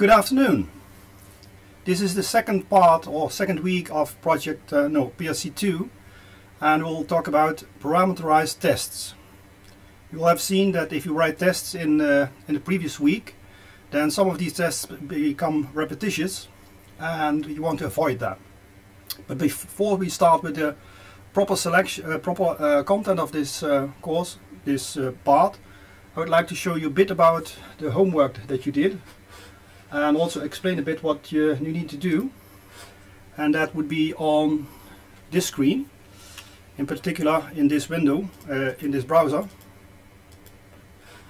Good afternoon. This is the second part or second week of project uh, no PRC2 and we'll talk about parameterized tests. You will have seen that if you write tests in, uh, in the previous week then some of these tests become repetitious and you want to avoid that. But before we start with the proper selection, uh, proper uh, content of this uh, course, this uh, part, I would like to show you a bit about the homework that you did and also explain a bit what you, you need to do. And that would be on this screen in particular in this window uh, in this browser.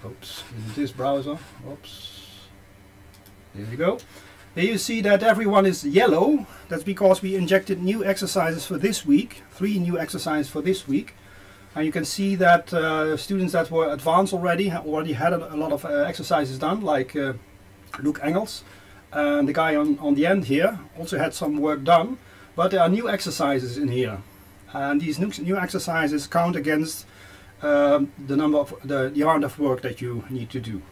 Oops in this browser oops. There you go. Here you see that everyone is yellow. That's because we injected new exercises for this week three new exercises for this week. And you can see that uh, students that were advanced already already had a, lot of uh, exercises done like Luc Engels. And the guy on, on the end here also had some work done, but there are new exercises in here. And these new, new exercises count against um, the number of the, the amount of work that you need to do.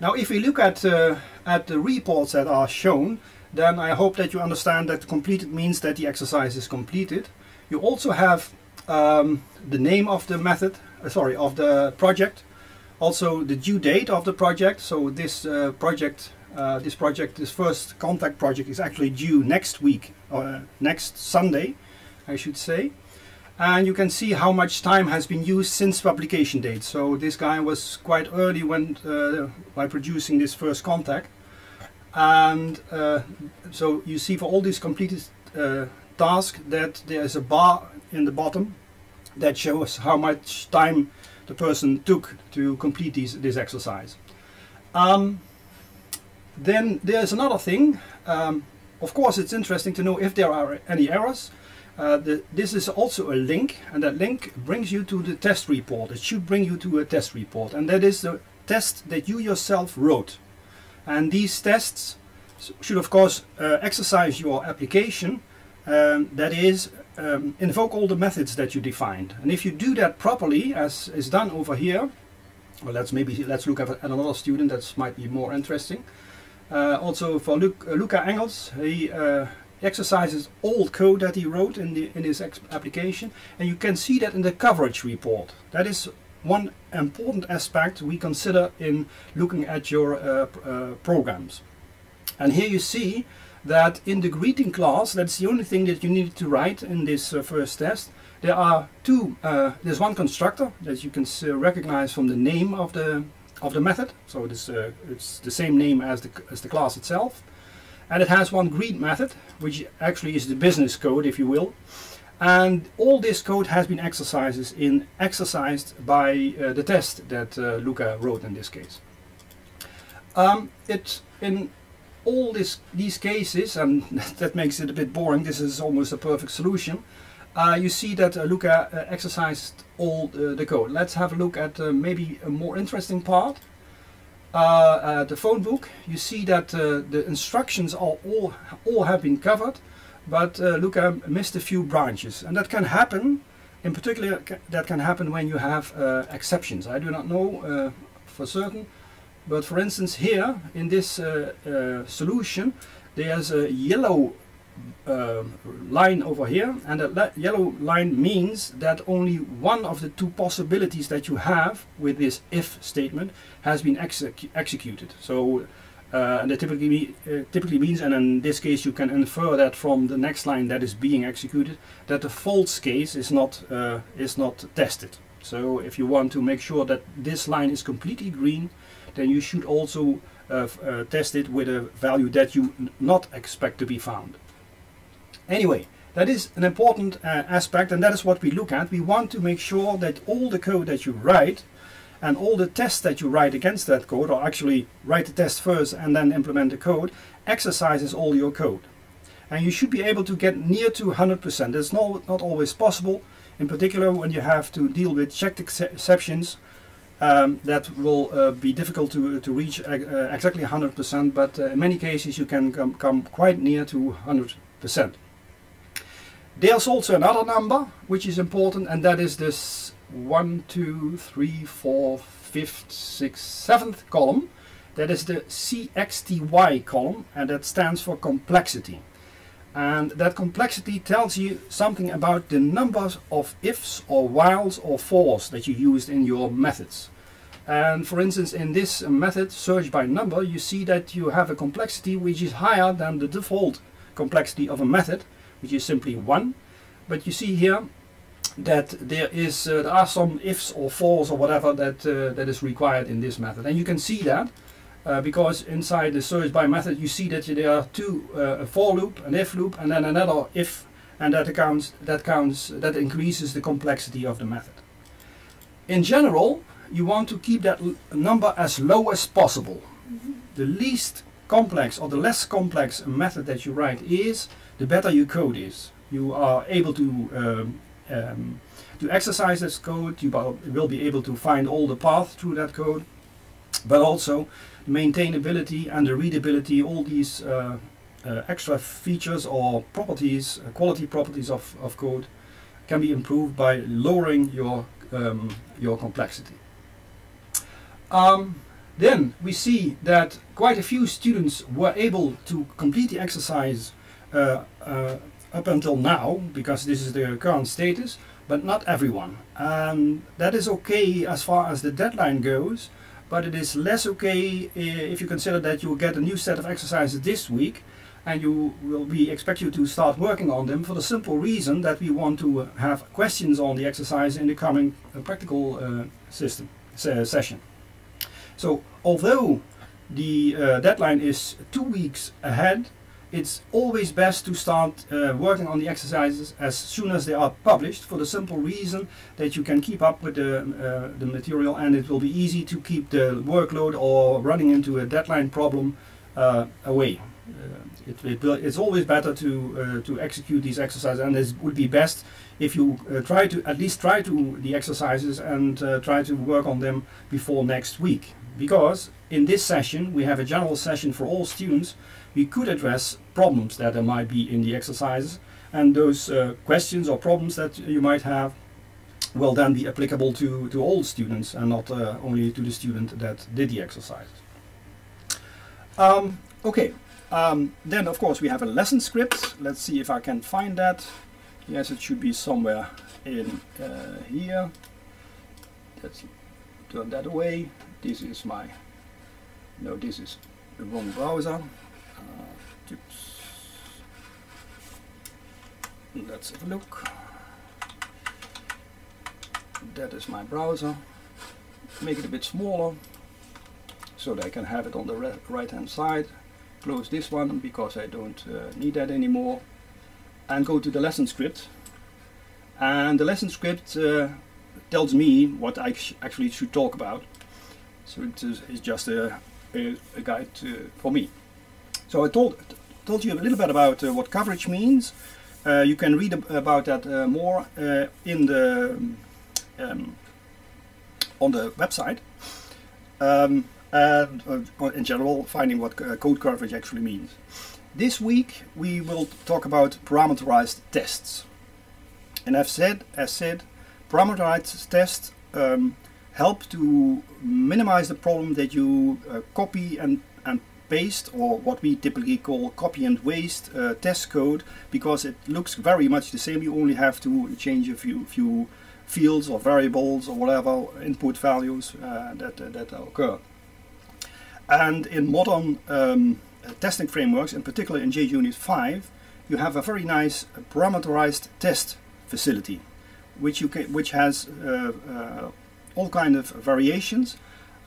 Now if we look at, uh, at the reports that are shown, then I hope that you understand that completed means that the exercise is completed. You also have um, the name of the method, uh, sorry, of the project, also the due date of the project. So this uh, project uh, this project this first contact project is actually due next week or uh, next Sunday I should say. And you can see how much time has been used since publication date. So this guy was quite early when uh, by producing this first contact. And uh, so you see for all these completed tasks that there is a bar in the bottom that shows how much time the person took to complete these, this exercise. Um, then there's another thing. Um, of course, it's interesting to know if there are any errors. Uh, the, this is also a link, and that link brings you to the test report. It should bring you to a test report, and that is the test that you yourself wrote. And these tests should, of course, uh, exercise your application. Um, that is, um, invoke all the methods that you defined. And if you do that properly, as is done over here, well, let's maybe let's look at, another student that might be more interesting. Uh, also for Luc, uh, Luca Engels, he uh, exercises all code that he wrote in, the, in his application, and you can see that in the coverage report. That is one important aspect we consider in looking at your uh, uh, programs. And here you see that in the greeting class, that's the only thing that you need to write in this uh, first test. There are two, uh, there's one constructor that you can uh, recognize from the name of the of the method. So it's, uh, it's the same name as the, as the class itself. And it has one greet method, which actually is the business code, if you will. And all this code has been exercises in exercised by uh, the test that uh, Luca wrote in this case. Um, it in all this, these cases, and that makes it a bit boring, this is almost a perfect solution, uh, you see that uh, Luca uh, exercised all the, the, code. Let's have a look at uh, maybe a more interesting part. Uh, the phone book, you see that uh, the instructions are all, all have been covered, but Luca missed a few branches. And that can happen, in particular, that can happen when you have exceptions. I do not know for certain, but for instance here in this uh, uh, solution there's a yellow uh, line over here and that yellow line means that only one of the two possibilities that you have with this if statement has been exec executed. So uh, and that typically, uh, typically means, and in this case you can infer that from the next line that is being executed, that the false case is not, uh, is not tested. So if you want to make sure that this line is completely green, then you should also uh, uh, test it with a value that you not expect to be found. Anyway, that is an important uh, aspect and that is what we look at. We want to make sure that all the code that you write and all the tests that you write against that code, or actually write the test first and then implement the code, exercises all your code. And you should be able to get near to 100%. It's not, not always possible, in particular when you have to deal with checked exceptions um, that will uh, be difficult to, to reach uh, exactly 100%, but uh, in many cases you can come, come quite near to 100%. There's also another number which is important and that is this 1, 2, 3, 4, 5th, 6th, 7th column. that is the CXTY column and that stands for complexity. And that complexity tells you something about the numbers of ifs or whiles or fors that you used in your methods. And for instance, in this method, search by number, you see that you have a complexity which is higher than the default complexity of a method, which is simply 1. But you see here that there is uh, there are some ifs or fors or whatever that uh, that is required in this method. And you can see that uh, because inside the search by method you see that there are two uh, a for loop, an if loop, and then another if, and that accounts that counts that increases the complexity of the method. In general, you want to keep that number as low as possible. Mm -hmm. The least complex or the less complex a method that you write is, the better your code is. You are able to um, um, to exercise this code. You will be able to find all the paths through that code, but also maintainability and the readability, all these uh, uh, extra features or properties, uh, quality properties of, of code can be improved by lowering your, um, your complexity. Um, then we see that quite a few students were able to complete the exercise uh, uh, up until now, because this is the current status, but not everyone. And that is okay as far as the deadline goes, but it is less okay if you consider that you will get a new set of exercises this week and you will be expect you to start working on them for the simple reason that we want to have questions on the exercise in the coming uh, practical uh, system session. So although the uh, deadline is two weeks ahead, it's always best to start uh, working on the exercises as soon as they are published for the simple reason that you can keep up with the, uh, the material and it will be easy to keep the workload or running into a deadline problem uh, away. Uh, it, it it's always better to uh, to execute these exercises and it would be best if you try to at least try to the exercises and try to work on them before next week because in this session we have a general session for all students we could address problems that there might be in the exercises and those uh, questions or problems that you might have will then be applicable to, to all students and not uh, only to the student that did the exercises. Um, okay, um, then of course we have a lesson script. Let's see if I can find that. Yes, it should be somewhere in uh, here. Let's turn that away. This is my, no, this is the wrong browser. Let's have a look. That is my browser. Make it a bit smaller so that I can have it on the right hand side. Close this one because I don't uh, need that anymore. And go to the lesson script. And the lesson script uh, tells me what I actually should talk about. So it is, it's just a, a, a guide uh, for me. So I told, told you a little bit about uh, what coverage means. Uh, you can read ab about that uh, more uh, in the um, on the website. Um, and in general, finding what code coverage actually means. This week we will talk about parameterized tests. And I've said, as said, parameterized tests um, help to minimize the problem that you copy and paste or what we typically call copy and waste uh, test code because it looks very much the same. You only have to change a few few fields or variables or whatever input values uh, that, uh, that occur. And in modern um, testing frameworks in particular in JUnit 5 you have a very nice parameterized test facility which you can, which has uh, uh, all kind of variations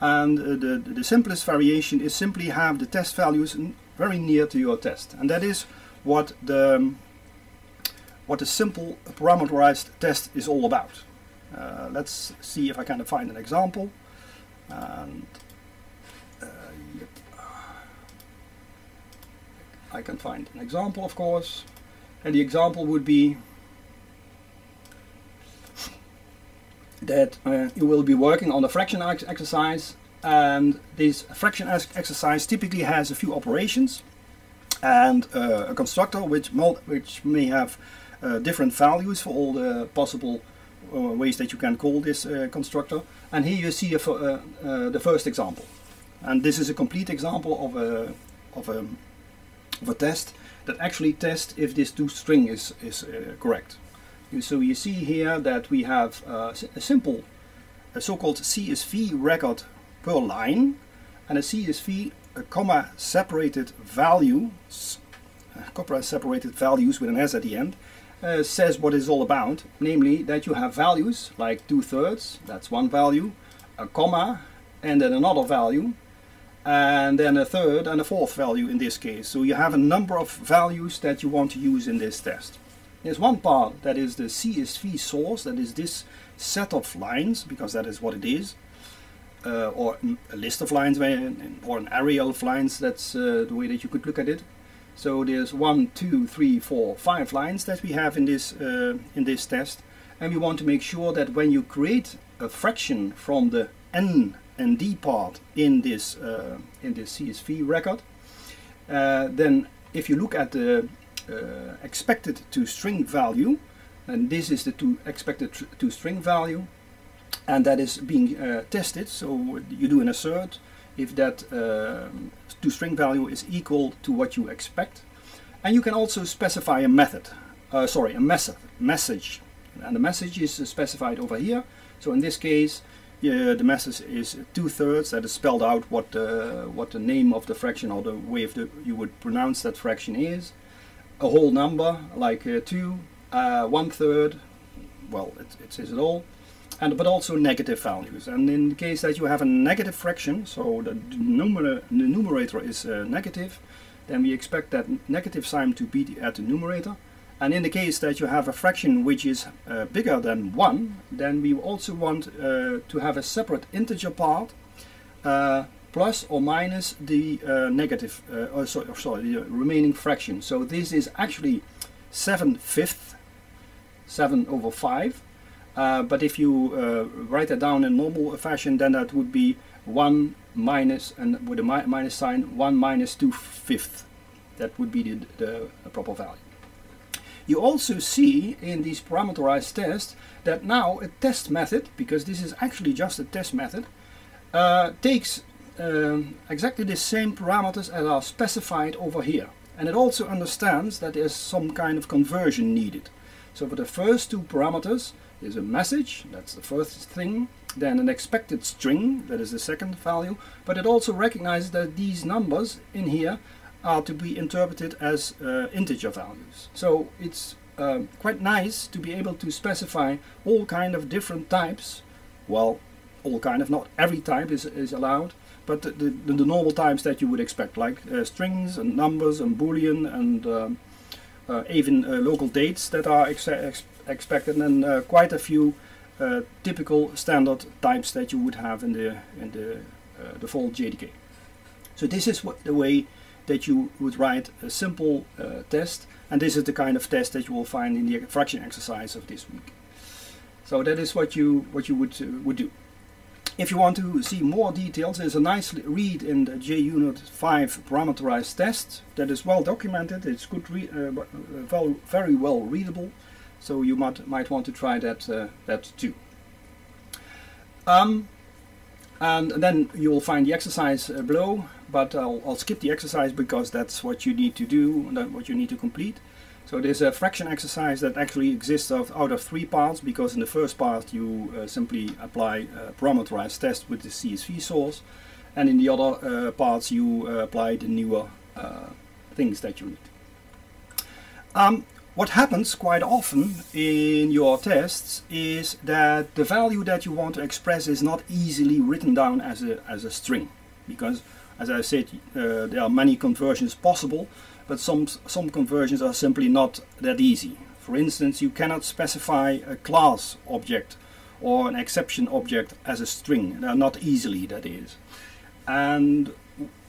and uh, the, the simplest variation is simply have the test values very near to your test and that is what the um, what a simple parameterized test is all about. Uh, let's see if I can find an example and uh, yep. I can find an example of course and the example would be that uh, you will be working on a fraction ex exercise and this fraction exercise typically has a few operations and uh, a constructor which, which may have uh, different values for all the possible uh, ways that you can call this uh, constructor and here you see uh, the first example And this is a complete example of a, of a, of a test that actually tests if this toString is, is uh, correct. So you see here that we have uh, a simple a so-called CSV record per line and a CSV a comma separated values, comma separated values with an S at the end, uh, says what it's all about, namely that you have values like two-thirds, that's one value, a comma, and then another value, and then a third and a fourth value in this case. So you have a number of values that you want to use in this test. There's one part that is the CSV source, that is this set of lines, because that is what it is, uh, or a list of lines, or an array of lines, that's uh, the way that you could look at it. So there's one, two, three, four, five lines that we have in this, uh, in this test, and we want to make sure that when you create a fraction from the n and d part in this, uh, in this CSV record, uh, then if you look at the uh, to string value and this is the to expected toString value and that is being uh, tested. So you do an assert if that uh, toString value is equal to what you expect. And you can also specify a method uh, sorry a method message. And the message is specified over here. So in this case the message is two-thirds. That is spelled out what the, what the name of the fraction or the way of the, you would pronounce that fraction is a whole number like uh, 2, uh, one third, well it, it says it all, and but also negative values. And in the case that you have a negative fraction, so the, numer the numerator is uh, negative, then we expect that negative sign to be at the numerator. And in the case that you have a fraction which is uh, bigger than 1, then we also want uh, to have a separate integer part uh, plus or minus the uh, negative, uh, oh, sorry, sorry, the remaining fraction. So this is actually 7 fifths, 7 over 5. Uh, but if you uh, write that down in normal fashion, then that would be 1 minus, and with a mi minus sign, 1 minus 2 fifths. That would be the, the, the proper value. You also see in these parameterized tests that now a test method, because this is actually just a test method, uh, takes um, exactly the same parameters as are specified over here. And it also understands that there's some kind of conversion needed. So for the first two parameters, there's a message, that's the first thing, then an expected string, that is the second value, but it also recognizes that these numbers in here are to be interpreted as uh, integer values. So it's uh, quite nice to be able to specify all kind of different types, well, all kind of, not every type is, is allowed, but the, the, the, normal types that you would expect, like uh, strings and numbers and boolean and um, uh, even uh, local dates that are ex ex expected, and uh, quite a few uh, typical standard types that you would have in the in the uh, default JDK. So this is what the way that you would write a simple test, and this is the kind of test that you will find in the fraction exercise of this week. So that is what you what you would would do. If you want to see more details, there's a nice read in the JUnit 5 parameterized test that is well documented. It's good, uh, uh very well readable, so you might might want to try that uh, that too. Um, and then you will find the exercise uh, below, but I'll, I'll skip the exercise because that's what you need to do, what you need to complete. So there's a fraction exercise that actually exists of, out of three parts because in the first part you uh, simply apply a parameterized test with the CSV source and in the other uh, parts you uh, apply the newer uh, things that you need. Um, what happens quite often in your tests is that the value that you want to express is not easily written down as a, as a string because as I said uh, there are many conversions possible but some, some conversions are simply not that easy. For instance, you cannot specify a class object or an exception object as a string. Not easily, that is. And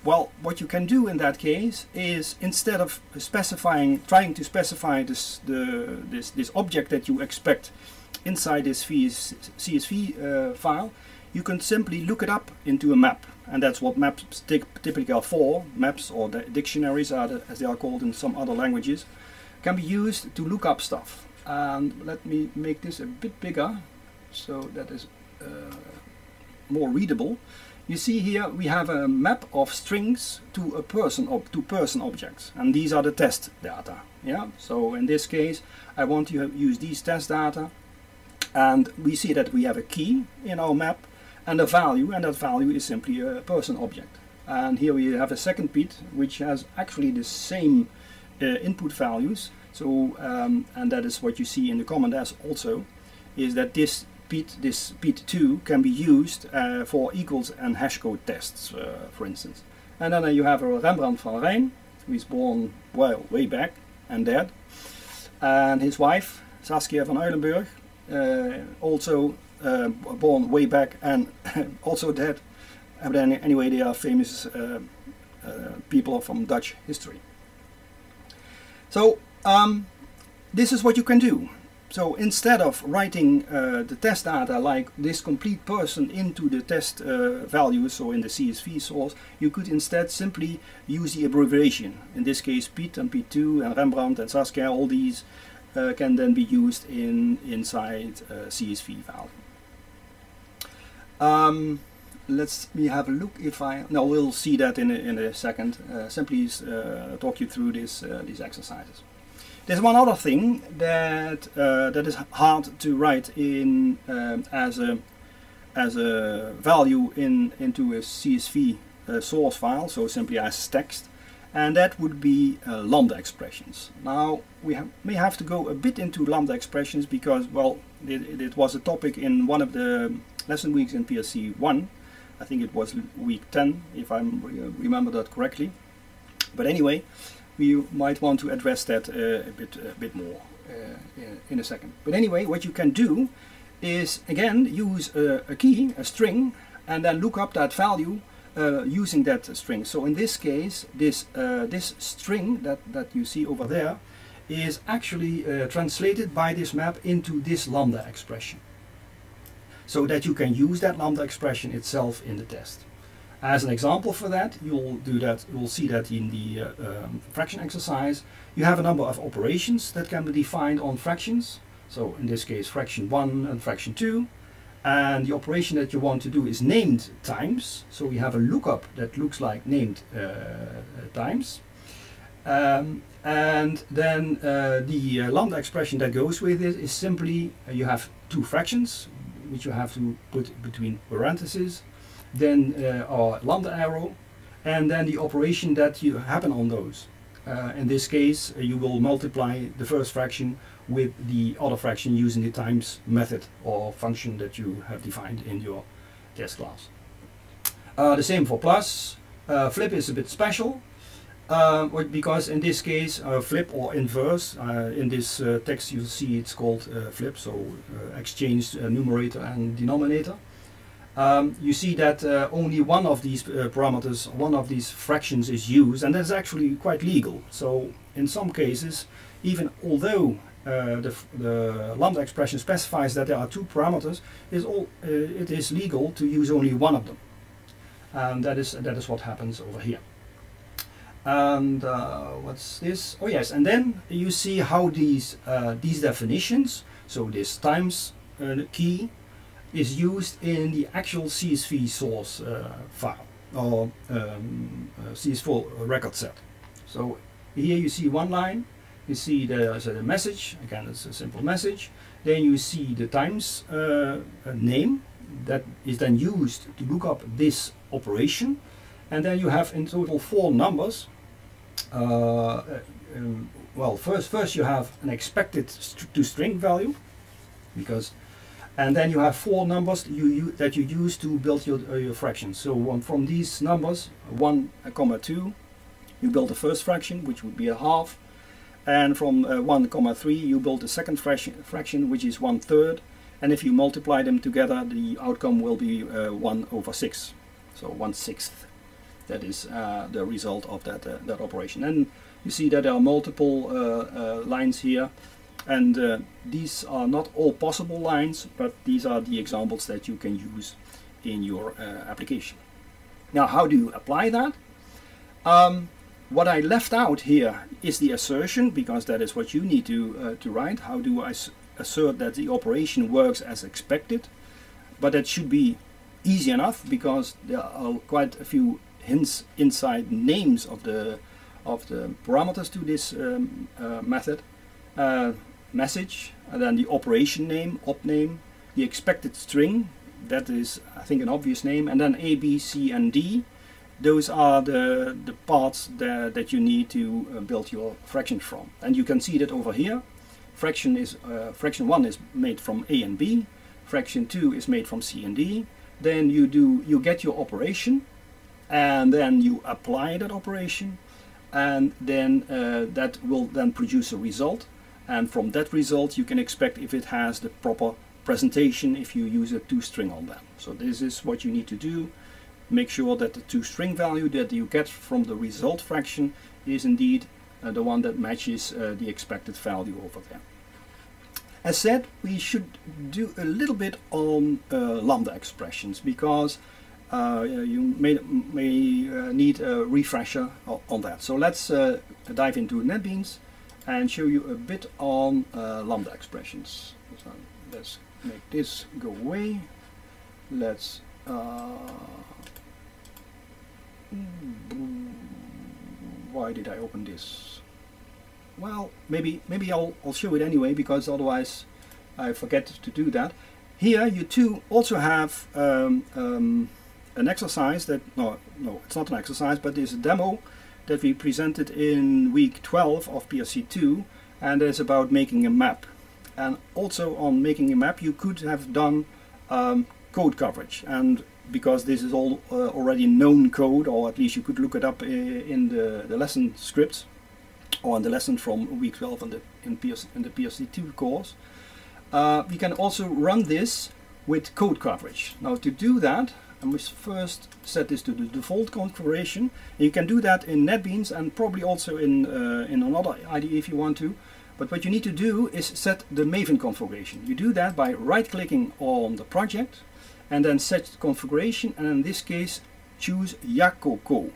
well, what you can do in that case is instead of specifying, trying to specify this, the, this, this object that you expect inside this CSV uh, file, you can simply look it up into a map and that's what maps typically are for. Maps or the dictionaries are the, as they are called in some other languages can be used to look up stuff. And let me make this a bit bigger so that is uh, more readable. You see here we have a map of strings to a person ob to person objects. And these are the test data yeah? So in this case I want to use these test data. And we see that we have a key in our map and a value and that value is simply a person object. And here we have a second bit which has actually the same uh, input values. So um, and that is what you see in the comment as also is that this bit this bit 2 can be used uh, for equals and hashcode tests uh, for instance. And then you have a Rembrandt van Rijn who is born well way back and dead. And his wife Saskia van Uylenburg uh, also uh, born way back and also dead. But anyway, they are famous uh, people from Dutch history. So um, this is what you can do. So instead of writing uh, the test data like this complete person into the test uh, values or in the CSV source, you could instead simply use the abbreviation. In this case, Piet and Piet2 and Rembrandt and Saskia, all these uh, can then be used in inside uh, CSV value. Um, let's me have a look if I no we'll see that in a, in a second uh, simply uh, talk you through this uh, these exercises there's one other thing that uh, that is hard to write in um, as a as a value in into a CSV source file so simply as text and that would be uh, lambda expressions. Now we ha may have to go a bit into lambda expressions because well it, it, was a topic in one of the lesson weeks in PSC 1 I think it was week 10 if I re remember that correctly. But anyway we might want to address that uh, a bit a bit more uh, in a second. But anyway what you can do is again use a, a key a string and then look up that value uh, using that string. So in this case, this uh, this string that that you see over there is actually uh, translated by this map into this lambda expression, so that you can use that lambda expression itself in the test. As an example for that, you'll do that. You'll see that in the uh, um, fraction exercise. You have a number of operations that can be defined on fractions. So in this case, fraction one and fraction two and the operation that you want to do is named times so we have a lookup that looks like named uh, times um, and then uh, the uh, lambda expression that goes with it is simply uh, you have two fractions which you have to put between parentheses then uh, our lambda arrow and then the operation that you happen on those uh, in this case you will multiply the first fraction with the other fraction using the times method or function that you have defined in your test class. Uh, the same for plus. Uh, flip is a bit special uh, because in this case uh, flip or inverse, uh, in this uh, text you see it's called flip, so exchange numerator and denominator. Um, you see that only one of these parameters, one of these fractions is used and that's actually quite legal. So in some cases, even although uh, the, the, lambda expression specifies that there are two parameters, is all, uh, it is legal to use only one of them. And that is, that is what happens over here. And uh, what's this? Oh yes, and then you see how these, uh, these definitions, so this times uh, key, is used in the actual CSV source file or um, CSV record set. So here you see one line you see there's a message, again it's a simple message. Then you see the times uh, name that is then used to look up this operation. And then you have in total four numbers. Uh, um, well, first, first you have an expected st to string value, because, and then you have four numbers you, you that you use to build your, uh, your fractions. So from these numbers, one comma two, you build the first fraction, which would be a half and from uh, 1 comma 3 you build the second fraction, fraction which is one third and if you multiply them together the outcome will be uh, 1 over 6 so 1 sixth that is uh, the result of that uh, that operation and you see that there are multiple uh, uh, lines here and these are not all possible lines but these are the examples that you can use in your application now how do you apply that um, what I left out here is the assertion, because that is what you need to, uh, to write. How do I assert that the operation works as expected? But that should be easy enough because there are quite a few hints inside names of the of the parameters to this um, uh, method. Uh, message, and then the operation name, op name, the expected string, that is I think an obvious name, and then A, B, C, and D. Those are the, the parts that, that you need to uh, build your fraction from. And you can see that over here. Fraction is uh, fraction 1 is made from A and B, fraction 2 is made from C and D. Then you do you get your operation and then you apply that operation and then uh, that will then produce a result and from that result you can expect if it has the proper presentation if you use a toString on them. So this is what you need to do. Make sure that the toString value that you get from the result fraction is indeed uh, the one that matches uh, the expected value over there. As said, we should do a little bit on uh, lambda expressions because you may, may uh, need a refresher on that. So let's uh, dive into NetBeans and show you a bit on uh, lambda expressions. So let's make this go away. Let's uh, why did I open this? Well, maybe maybe I'll, I'll show it anyway because otherwise I forget to do that. Here you too also have um, um, an exercise that no no it's not an exercise but it's a demo that we presented in week 12 of PRC2 and it's about making a map. And also on making a map you could have done um, code coverage and because this is all uh, already known code or at least you could look it up uh, in the, the lesson scripts or in the lesson from week 12 in the, in, the PRC2 course. Uh, we can also run this with code coverage. Now to do that I we first set this to the default configuration. You can do that in NetBeans and probably also in, uh, in another IDE if you want to. But what you need to do is set the Maven configuration. You do that by right-clicking on the project and then set configuration and in this case choose Jacoco.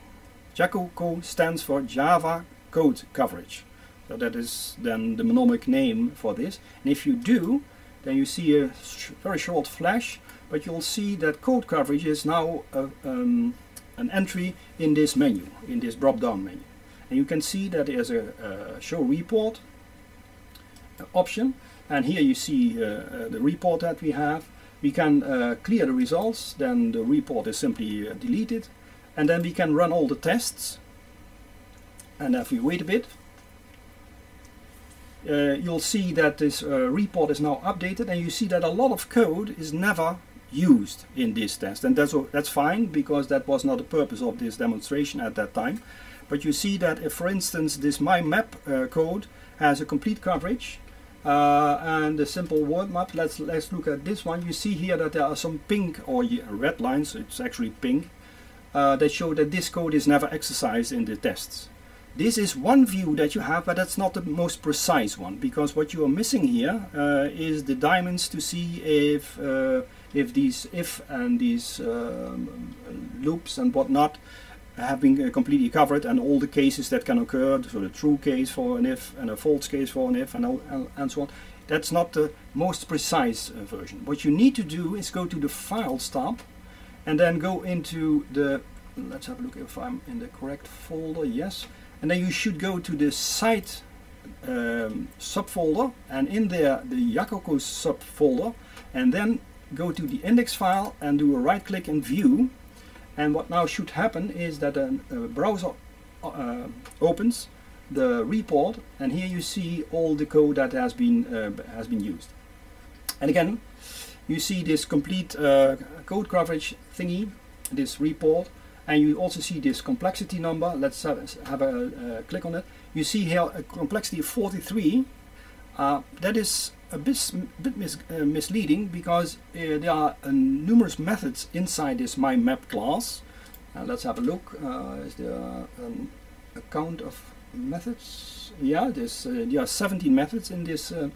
Jacoco stands for Java Code Coverage. So that is then the mnemonic name for this. And if you do, then you see a sh very short flash but you'll see that code coverage is now a, um, an entry in this menu, in this drop-down menu. And you can see that there's a, a show report option, and here you see uh, uh, the report that we have. We can uh, clear the results, then the report is simply uh, deleted, and then we can run all the tests. And if we wait a bit, uh, you'll see that this uh, report is now updated and you see that a lot of code is never used in this test. And that's that's fine because that was not the purpose of this demonstration at that time. But you see that if for instance this my map uh, code has a complete coverage uh, and a simple word map let's let's look at this one. You see here that there are some pink or red lines. It's actually pink uh, that show that this code is never exercised in the tests. This is one view that you have, but that's not the most precise one, because what you are missing here uh, is the diamonds to see if uh, if these if and these um, loops and whatnot have been uh, completely covered and all the cases that can occur, so the true case for an if and a false case for an if and, and, and so on. That's not the most precise uh, version. What you need to do is go to the Files tab and then go into the, let's have a look if I'm in the correct folder, yes. And then you should go to the site um, subfolder and in there the Jacoco subfolder and then go to the index file and do a right click and view. And what now should happen is that a, a browser uh, opens the report and here you see all the code that has been uh, has been used. And again you see this complete uh, code coverage thingy this report and you also see this complexity number. Let's have, a, a click on it. You see here a complexity of 43 uh, that is a bit, bit mis uh, misleading because uh, there are uh, numerous methods inside this my map class. let's have a look. Uh, is there an account of methods? Yeah, there's, uh, there are 17 methods in this uh,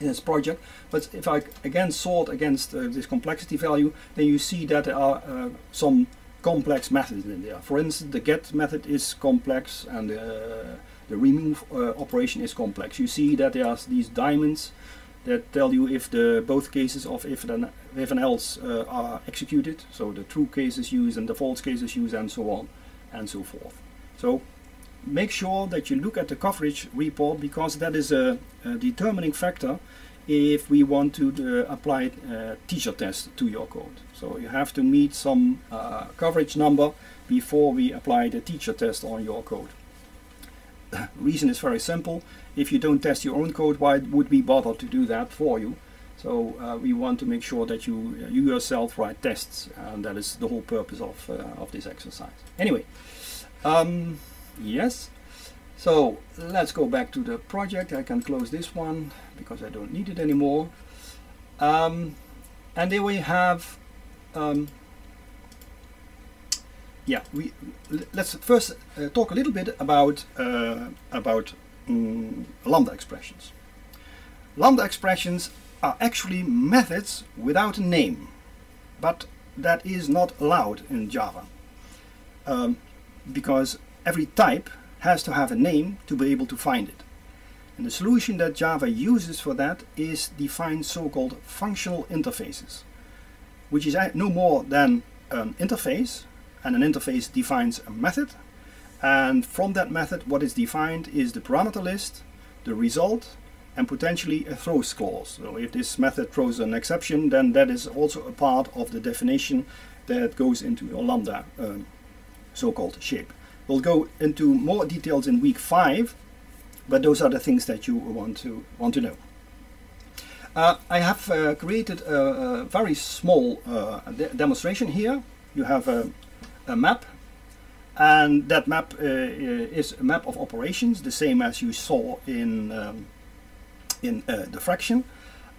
in this project. But if I again sort against this complexity value, then you see that there are some complex methods in there. For instance, the get method is complex and the remove operation is complex. You see that there are these diamonds that tell you if the both cases of if and if and else uh, are executed. So the true case is used and the false case is used and so on and so forth. So make sure that you look at the coverage report because that is a, a determining factor if we want to uh, apply a teacher test to your code. So you have to meet some uh, coverage number before we apply the teacher test on your code. reason is very simple. If you don't test your own code, why would we bother to do that for you? So uh, we want to make sure that you, uh, you yourself write tests, and that is the whole purpose of, uh, of this exercise. Anyway, um, yes. So let's go back to the project. I can close this one because I don't need it anymore. Um, and there we have um, yeah, we let's first uh, talk a little bit about uh, about um, lambda expressions. Lambda expressions are actually methods without a name, but that is not allowed in Java um, because every type has to have a name to be able to find it. And the solution that Java uses for that is define so-called functional interfaces, which is no more than an interface and an interface defines a method and from that method what is defined is the parameter list, the result and potentially a throws clause. So if this method throws an exception then that is also a part of the definition that goes into your lambda um, so-called shape. We'll go into more details in week 5 but those are the things that you want to want to know. Uh, I have uh, created a, a, very small uh, de demonstration here. You have a, a map. And that map uh, is a map of operations the same as you saw in um, in uh, the fraction.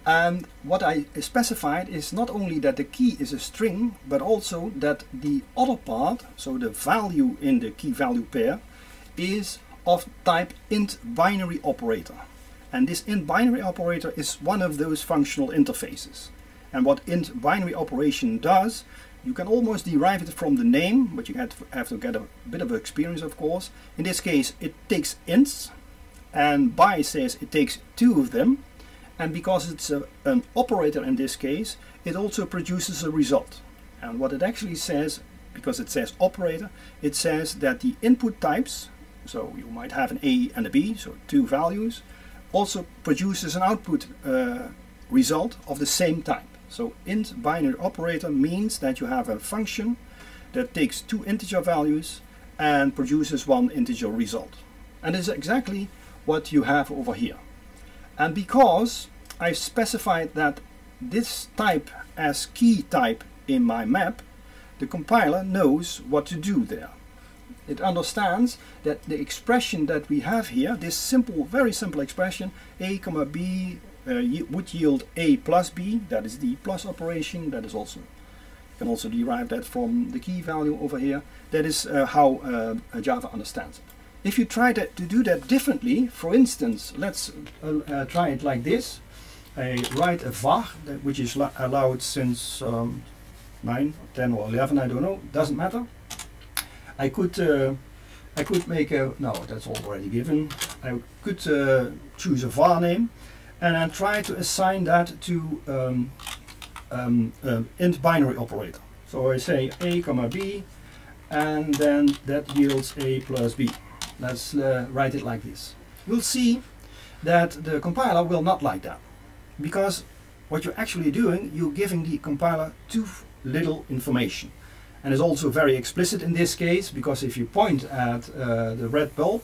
And what I specified is not only that the key is a string but also that the other part so the value in the key value pair is of type int binary operator. And this int binary operator is one of those functional interfaces. And what int binary operation does you can almost derive it from the name, but you have to, have to get a bit of experience, of course. In this case, it takes ints, and by says it takes two of them, and because it's a, an operator in this case, it also produces a result. And what it actually says, because it says operator, it says that the input types, so you might have an A and a B, so two values, also produces an output uh, result of the same type. So int binary operator means that you have a function that takes two integer values and produces one integer result. And this is exactly what you have over here. And because I specified that this type as key type in my map, the compiler knows what to do there. It understands that the expression that we have here, this simple, very simple expression, a comma b would yield a plus b, that is the plus operation, that is also, you can also derive that from the key value over here. That is uh, how uh, Java understands it. If you try to, to do that differently, for instance, let's uh, uh, try it like this. I write a var, which is allowed since um, 9, 10 or 11, I don't know, doesn't matter. I could uh, I could make a, no, that's already given. I could choose a var name and then try to assign that to um, um, um, int binary operator. So I say a comma b and then that yields a plus b. Let's uh, write it like this. We'll see that the compiler will not like that because what you're actually doing, you're giving the compiler too little information. And it's also very explicit in this case because if you point at uh, the red bulb,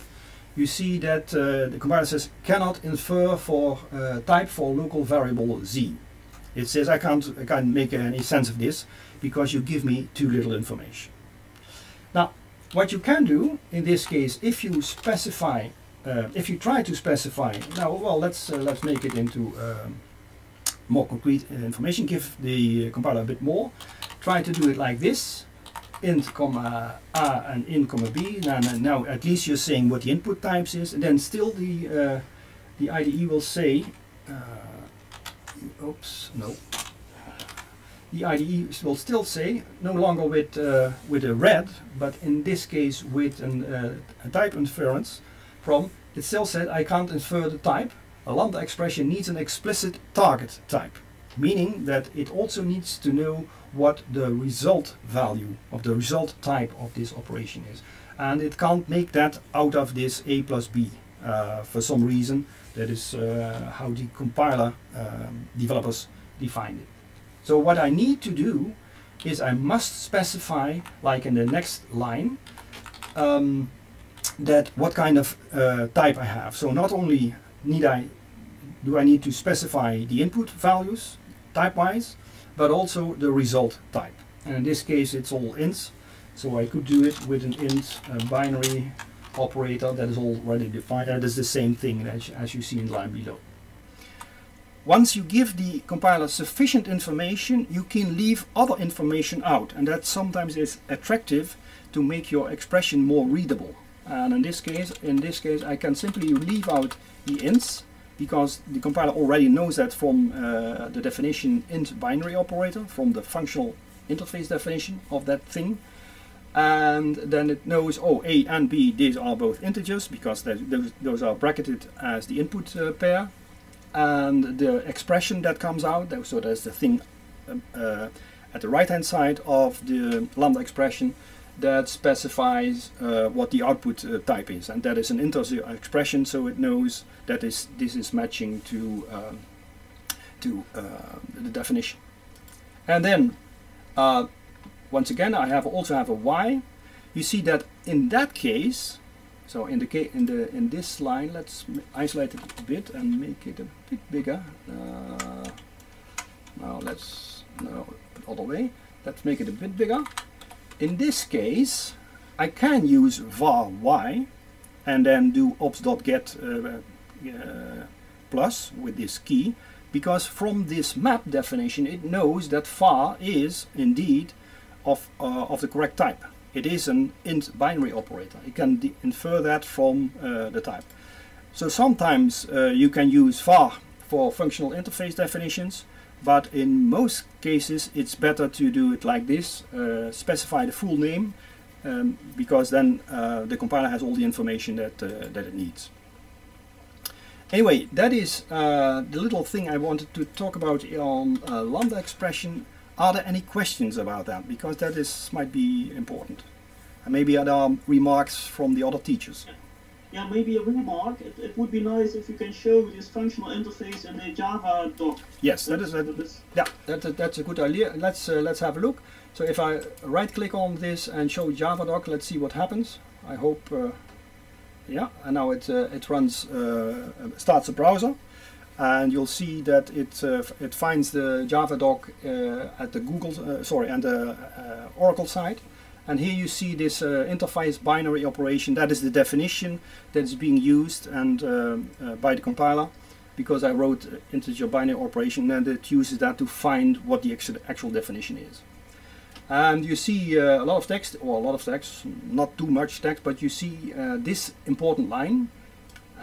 you see that uh, the compiler says cannot infer for uh, type for local variable z. It says I can't, I can't make any sense of this because you give me too little information. Now, what you can do in this case, if you specify, uh, if you try to specify, now well, let's uh, let's make it into um, more concrete information. Give the compiler a bit more. Try to do it like this int comma a and int comma b. Now, now at least you're saying what the input types is, and then still the uh, the IDE will say, uh, oops, no. The IDE will still say no longer with uh, with a red, but in this case with an, uh, a type inference from. It still said I can't infer the type a lambda expression needs an explicit target type, meaning that it also needs to know what the result value of the result type of this operation is. And it can't make that out of this a plus b uh, for some reason. That is uh, how the compiler um, developers define it. So what I need to do is I must specify, like in the next line, um, that what kind of uh, type I have. So not only need I do I need to specify the input values type-wise, but also the result type. And in this case it's all ints, so I could do it with an int binary operator that is already defined. That is the same thing as, as you see in the line below. Once you give the compiler sufficient information, you can leave other information out, and that sometimes is attractive to make your expression more readable. And in this case, in this case, I can simply leave out the ints because the compiler already knows that from uh, the definition int binary operator, from the functional interface definition of that thing. And then it knows, oh, A and B, these are both integers because those, those are bracketed as the input uh, pair. And the expression that comes out, so there's the thing um, uh, at the right hand side of the lambda expression that specifies uh, what the output uh, type is. And that is an integer expression so it knows that is this is matching to um, to uh, the definition. And then uh, once again I have also have a y. You see that in that case so in the in the in this line let's isolate it a bit and make it a bit bigger. Uh, now let's no other way. Let's make it a bit bigger in this case, I can use var y and then do ops.get uh, uh, plus with this key because from this map definition it knows that var is indeed of, uh, of the correct type. It is an int binary operator. It can infer that from uh, the type. So sometimes uh, you can use var for functional interface definitions but in most cases it's better to do it like this uh, specify the full name um, because then uh, the compiler has all the information that, uh, that it needs. Anyway that is uh, the little thing I wanted to talk about on uh, lambda expression. Are there any questions about that? Because that is might be important. And maybe there are remarks from the other teachers yeah, maybe a remark. It, it would be nice if you can show this functional interface in the Java doc. Yes, that is a, yeah, that, that's a good idea. Let's uh, let's have a look. So if I right click on this and show Java doc, let's see what happens. I hope, uh, yeah, and now it uh, it runs uh, starts a browser, and you'll see that it uh, it finds the Java doc uh, at the Google sorry and the Oracle side and here you see this uh, interface binary operation. That is the definition that is being used and uh, uh, by the compiler because I wrote integer binary operation and it uses that to find what the actual definition is. And you see uh, a lot of text, or a lot of text, not too much text, but you see uh, this important line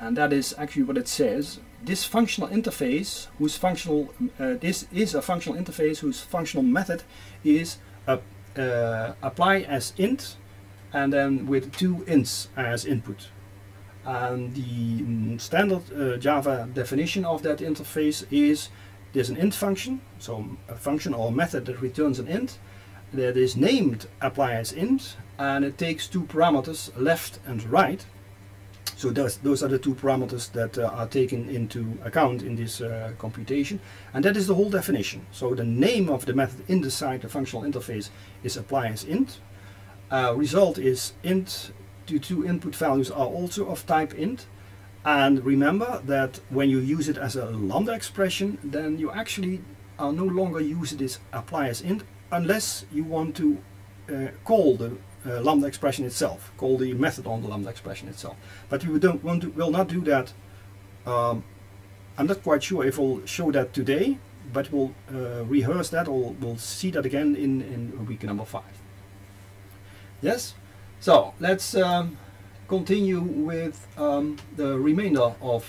and that is actually what it says. This functional interface, whose functional, uh, this is a functional interface whose functional method is uh, apply as int and then with two ints as input. And the mm, standard uh, Java definition of that interface is there's an int function, so a function or method that returns an int that is named apply as int and it takes two parameters left and right so those, those are the two parameters that uh, are taken into account in this uh, computation. And that is the whole definition. So the name of the method inside the functional interface is apply as int. Uh, result is int. The two input values are also of type int. And remember that when you use it as a lambda expression, then you actually are no longer using this apply as int unless you want to uh, call the uh, lambda expression itself, call the method on the lambda expression itself. But we don't want to, will not do that. Um, I'm not quite sure if we'll show that today, but we'll uh, rehearse that or we'll see that again in, in week number five. Yes? So let's um, continue with um, the remainder of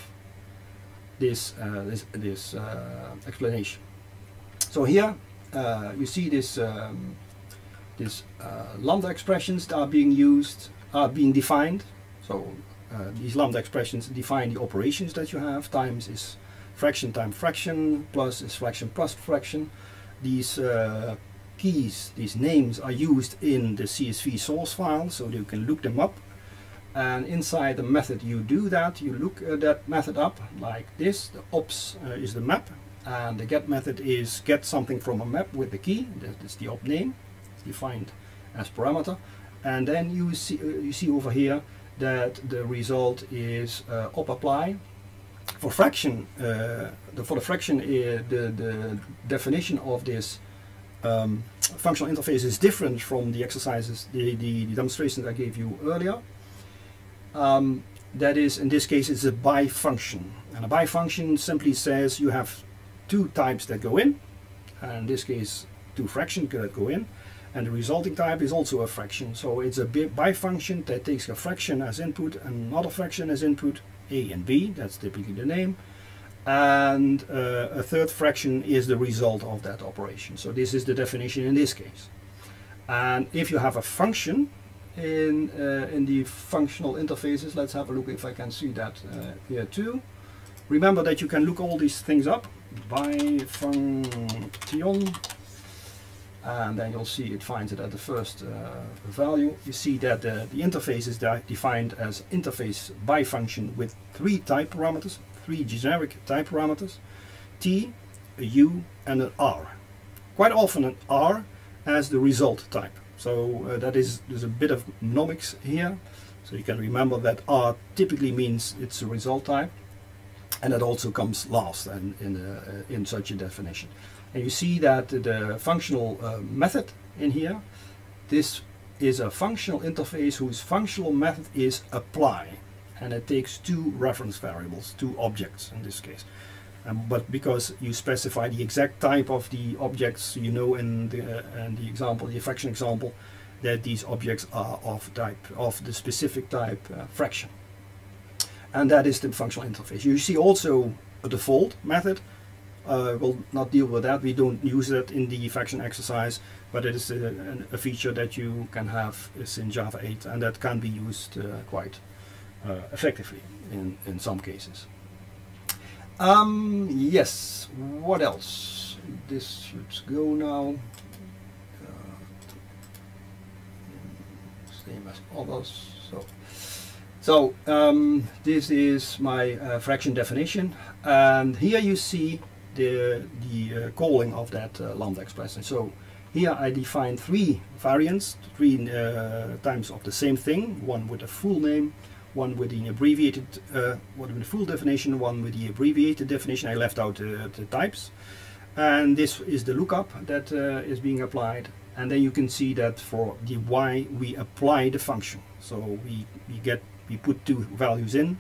this, uh, this, this uh, explanation. So here uh, you see this um, these uh, lambda expressions that are being used, are being defined. So uh, these lambda expressions define the operations that you have. Times is fraction time fraction, plus is fraction plus fraction. These uh, keys, these names are used in the CSV source file, so you can look them up. And inside the method you do that, you look uh, that method up like this. The ops uh, is the map, and the get method is get something from a map with the key. That is the op name, defined as parameter. And then you see uh, you see over here that the result is uh, op apply. For fraction, uh, the, for the fraction, uh, the the definition of this um, functional interface is different from the exercises, the, the, the demonstrations I gave you earlier. Um, that is, in this case, it's a BiFunction. And a BiFunction simply says you have two types that go in. And in this case, two fractions that go in. And the resulting type is also a fraction. So it's a BiFunction that takes a fraction as input and another fraction as input, a and b, that's typically the name and uh, a third fraction is the result of that operation. So this is the definition in this case. And if you have a function in, uh, in the functional interfaces, let's have a look if I can see that uh, here too. Remember that you can look all these things up BiFunction and then you'll see it finds it at the first uh, value. You see that the interface is defined as interface BiFunction with three type parameters, three generic type parameters, T, a U and an R. Quite often an R as the result type. So uh, that is there's a bit of nomics here. So you can remember that R typically means it's a result type and that also comes last and in, uh, in such a definition. And you see that the functional uh, method in here, this is a functional interface whose functional method is apply and it takes two reference variables, two objects in this case. Um, but because you specify the exact type of the objects, you know in the, uh, in the example, the fraction example, that these objects are of type of the specific type uh, fraction. And that is the functional interface. You see also a default method. Uh, we'll not deal with that. We don't use that in the fraction exercise, but it is a, a feature that you can have is in Java 8 and that can be used uh, quite uh, effectively in, in some cases. Um, yes, what else? This should go now. Uh, same as others. So, so um, this is my uh, fraction definition, and here you see the the uh, calling of that uh, lambda expression. So here I define three variants, three uh, times of the same thing, one with a full name, one with the abbreviated, uh, one with the full definition, one with the abbreviated definition. I left out uh, the types. And this is the lookup that uh, is being applied. And then you can see that for the y, we apply the function. So we, we get, we put two values in,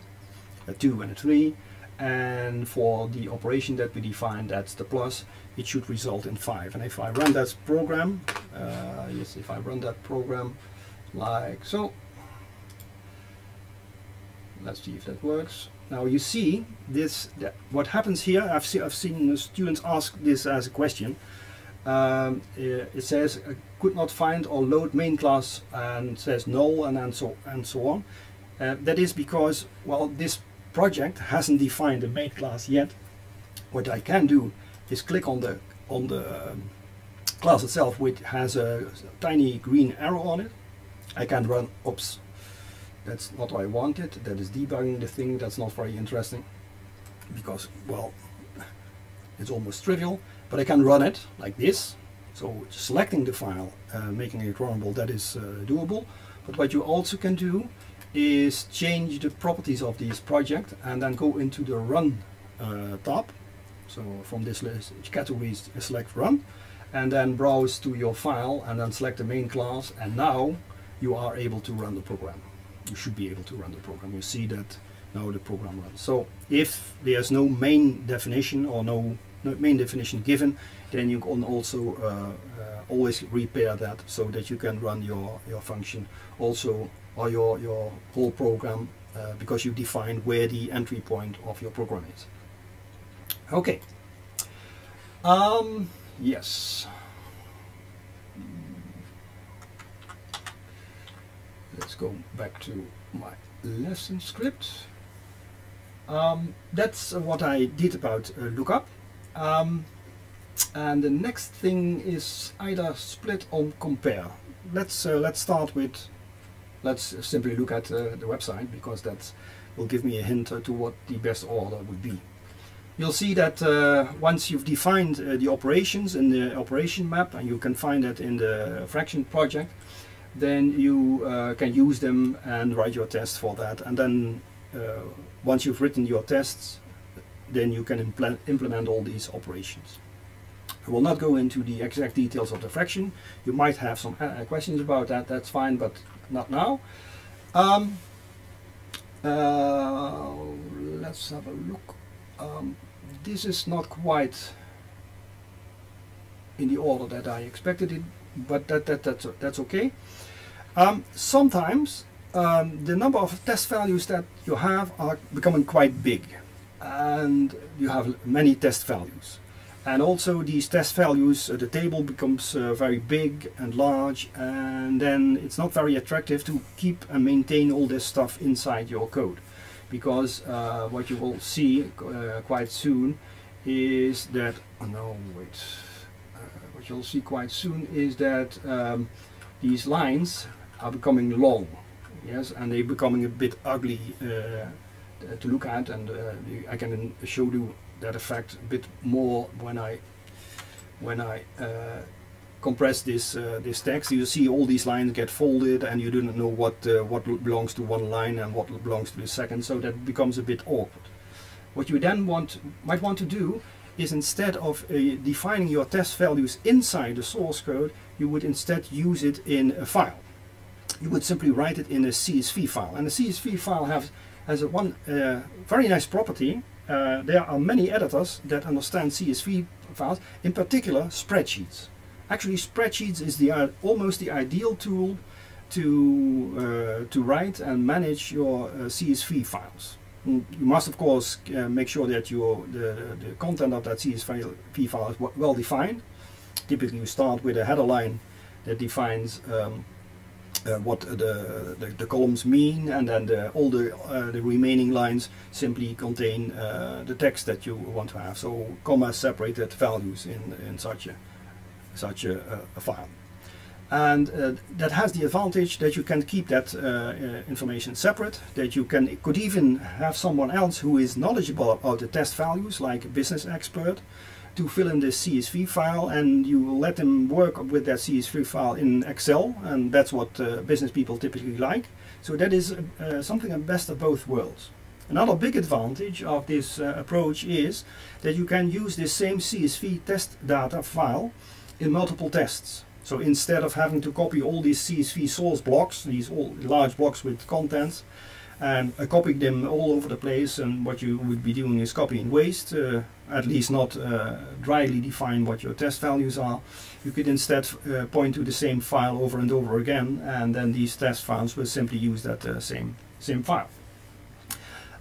a 2 and a 3. And for the operation that we define, that's the plus, it should result in 5. And if I run that program, uh, yes, if I run that program like so, let's see if that works. Now you see this. What happens here? I've seen I've seen students ask this as a question. Um, it says uh, could not find or load main class and says null and, and so and so on. Uh, that is because well this project hasn't defined the main class yet. What I can do is click on the on the um, class itself, which has a tiny green arrow on it. I can run. Oops, that's not what I wanted. That is debugging the thing. That's not very interesting because, well, it's almost trivial. But I can run it like this. So selecting the file, uh, making it runnable, that is uh, doable. But what you also can do is change the properties of this project and then go into the run uh, tab. So from this list category select run and then browse to your file and then select the main class and now you are able to run the program you should be able to run the program. You see that now the program runs. So if there's no main definition or no, no main definition given, then you can also uh, uh, always repair that so that you can run your, your function also or your, your whole program uh, because you define where the entry point of your program is. Okay. Um, yes. let's go back to my lesson script. Um, that's what I did about uh, lookup. Um, and the next thing is either split or compare. Let's uh, let's start with let's simply look at uh, the website because that will give me a hint to what the best order would be. You'll see that uh, once you've defined uh, the operations in the operation map, and you can find that in the fraction project, then you uh, can use them and write your test for that. And then uh, once you've written your tests, then you can impl implement all these operations. I will not go into the exact details of the fraction. You might have some uh, questions about that, that's fine, but not now. Um, uh, let's have a look. Um, this is not quite in the order that I expected it, but that, that that's, that's okay. Um, sometimes um, the number of test values that you have are becoming quite big and you have many test values and also these test values uh, the table becomes uh, very big and large and then it's not very attractive to keep and maintain all this stuff inside your code. Because uh, what you will see uh, quite soon is that oh no wait. Uh, what you'll see quite soon is that um, these lines are becoming long yes and they're becoming a bit ugly uh, to look at and I can show you that effect a bit more when I when I uh, compress this uh, this text. You see all these lines get folded, and you do not know what uh, what belongs to one line and what belongs to the second. So that becomes a bit awkward. What you then want might want to do is instead of uh, defining your test values inside the source code, you would instead use it in a file. You would simply write it in a CSV file, and the CSV file has has a one uh, very nice property uh, there are many editors that understand CSV files, in particular spreadsheets. Actually, spreadsheets is the uh, almost the ideal tool to uh, to write and manage your uh, CSV files. Mm, you must, of course, uh, make sure that your the, the content of that CSV file is well defined. Typically, you start with a header line that defines um, uh, what the, the, the, columns mean and then the, all the, uh, the remaining lines simply contain uh, the text that you want to have. So comma separated values in, in such a, such a, a file. And uh, that has the advantage that you can keep that uh, uh, information separate, that you can could even have someone else who is knowledgeable about the test values, like a business expert, to fill in this CSV file and you will let them work with that CSV file in Excel and that's what uh, business people typically like. So that is uh, something at best of both worlds. Another big advantage of this uh, approach is that you can use this same CSV test data file in multiple tests. So instead of having to copy all these CSV source blocks, these all large blocks with contents, and uh, copying them all over the place and what you would be doing is copy and waste uh, at least not uh, dryly define what your test values are you could instead uh, point to the same file over and over again and then these test files will simply use that uh, same same file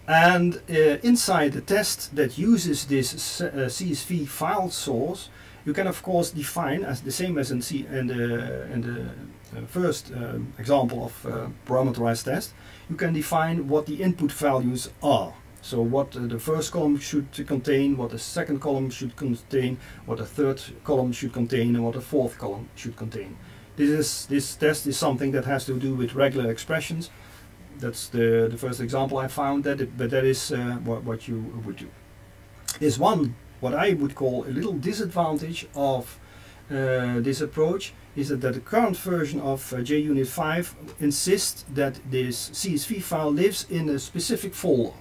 and uh, inside the test that uses this CSV file source you can of course define as the same as in, C in the, in the first um, example of parameterized test you can define what the input values are. So what the first column should contain, what the second column should contain, what the third column should contain, and what the fourth column should contain. This is this test is something that has to do with regular expressions. That's the the first example I found that, it, but that is uh, what what you would do. There's one what I would call a little disadvantage of uh, this approach is that, that the current version of uh, JUnit 5 insists that this CSV file lives in a specific folder.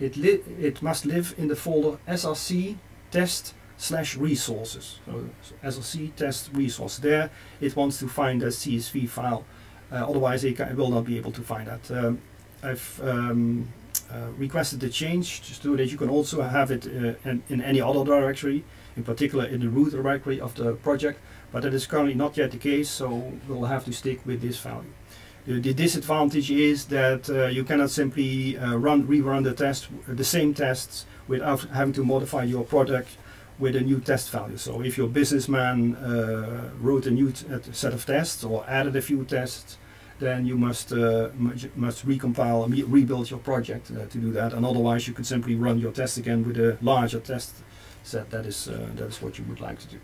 It, it must live in the folder src test slash resources. So, src test resource. There it wants to find a CSV file. Uh, otherwise it, it, will not be able to find that. Um, I've um, uh, requested the change so that you can also have it uh, in, in any other directory, in particular in the root directory of the project but that is currently not yet the case so we'll have to stick with this value. The, the disadvantage is that uh, you cannot simply uh, run rerun the test the same tests without having to modify your product with a new test value. So if your businessman uh, wrote a new set of tests or added a few tests then you must uh, must, recompile and re- rebuild your project uh, to do that. And otherwise, you could simply run your test again with a larger test set. That is uh, that is what you would like to do.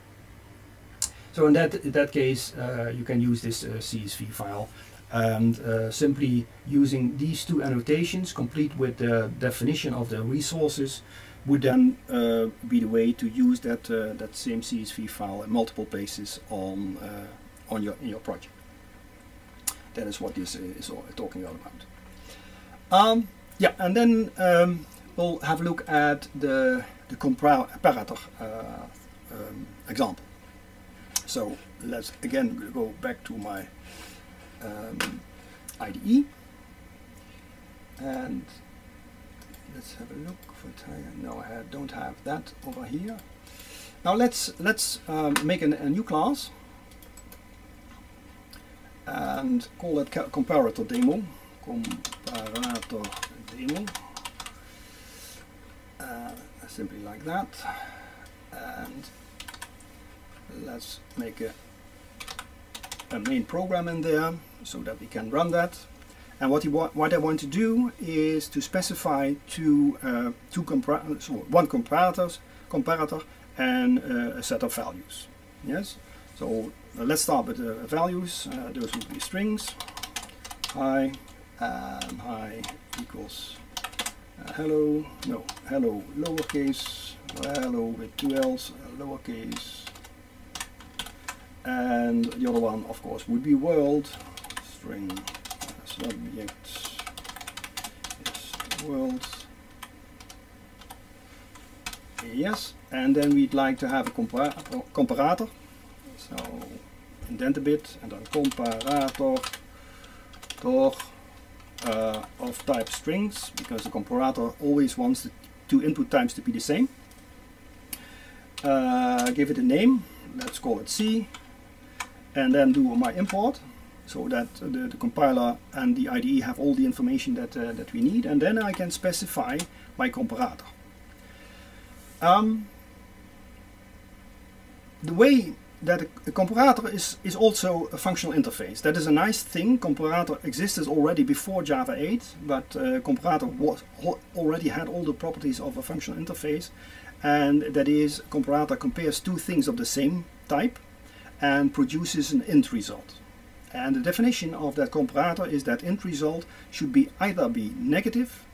So in that in that case, uh, you can use this uh, CSV file and uh, simply using these two annotations, complete with the definition of the resources, would then uh, be the way to use that uh, that same CSV file in multiple places on uh, on your in your project. That is what this is talking all about. Um, yeah, and then um, we'll have a look at the the comparator uh, um, example. So let's again go back to my um, IDE and let's have a look for tire. No, I don't have that over here. Now let's let's um, make an, a new class and call it comparator demo. Comparator demo. Uh, simply like that. And let's make a, a main program in there so that we can run that. And what, what I want to do is to specify two, uh, two compar so one comparators, comparator and uh, a set of values. Yes. So uh, let's start with the values. Uh, those would be strings. Hi and hi equals uh, hello. No, hello lowercase. Hello with two L's. Uh, lowercase. And the other one, of course, would be world string subject is world. Yes, and then we'd like to have a compar comparator. So indent a bit and then comparator door uh, of type strings because the comparator always wants the two input times to be the same. Uh, give it a name, let's call it C, and then do my import so that the, the, compiler and the IDE have all the information that, uh, that we need and then I can specify my comparator. Um, the way that a, a, comparator is, is also a functional interface. That is a nice thing. Comparator existed already before Java 8, but uh, comparator was, already had all the properties of a functional interface. And that is, comparator compares two things of the same type and produces an int result. And the definition of that comparator is that int result should be either be negative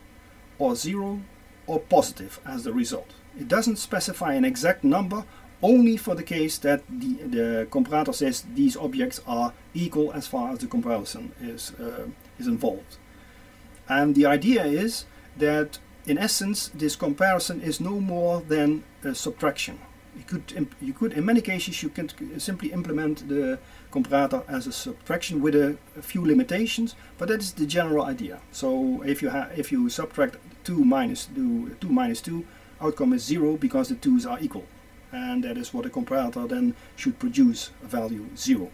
or zero or positive as the result. It doesn't specify an exact number only for the case that the, the comparator says these objects are equal as far as the comparison is, uh, is involved. And the idea is that in essence this comparison is no more than a subtraction you could you could in many cases you can simply implement the comparator as a subtraction with a, a, few limitations but that is the general idea. So if you have if you subtract 2 minus do 2 minus 2 outcome is 0 because the 2's are equal. And that is what a comparator then should produce a value 0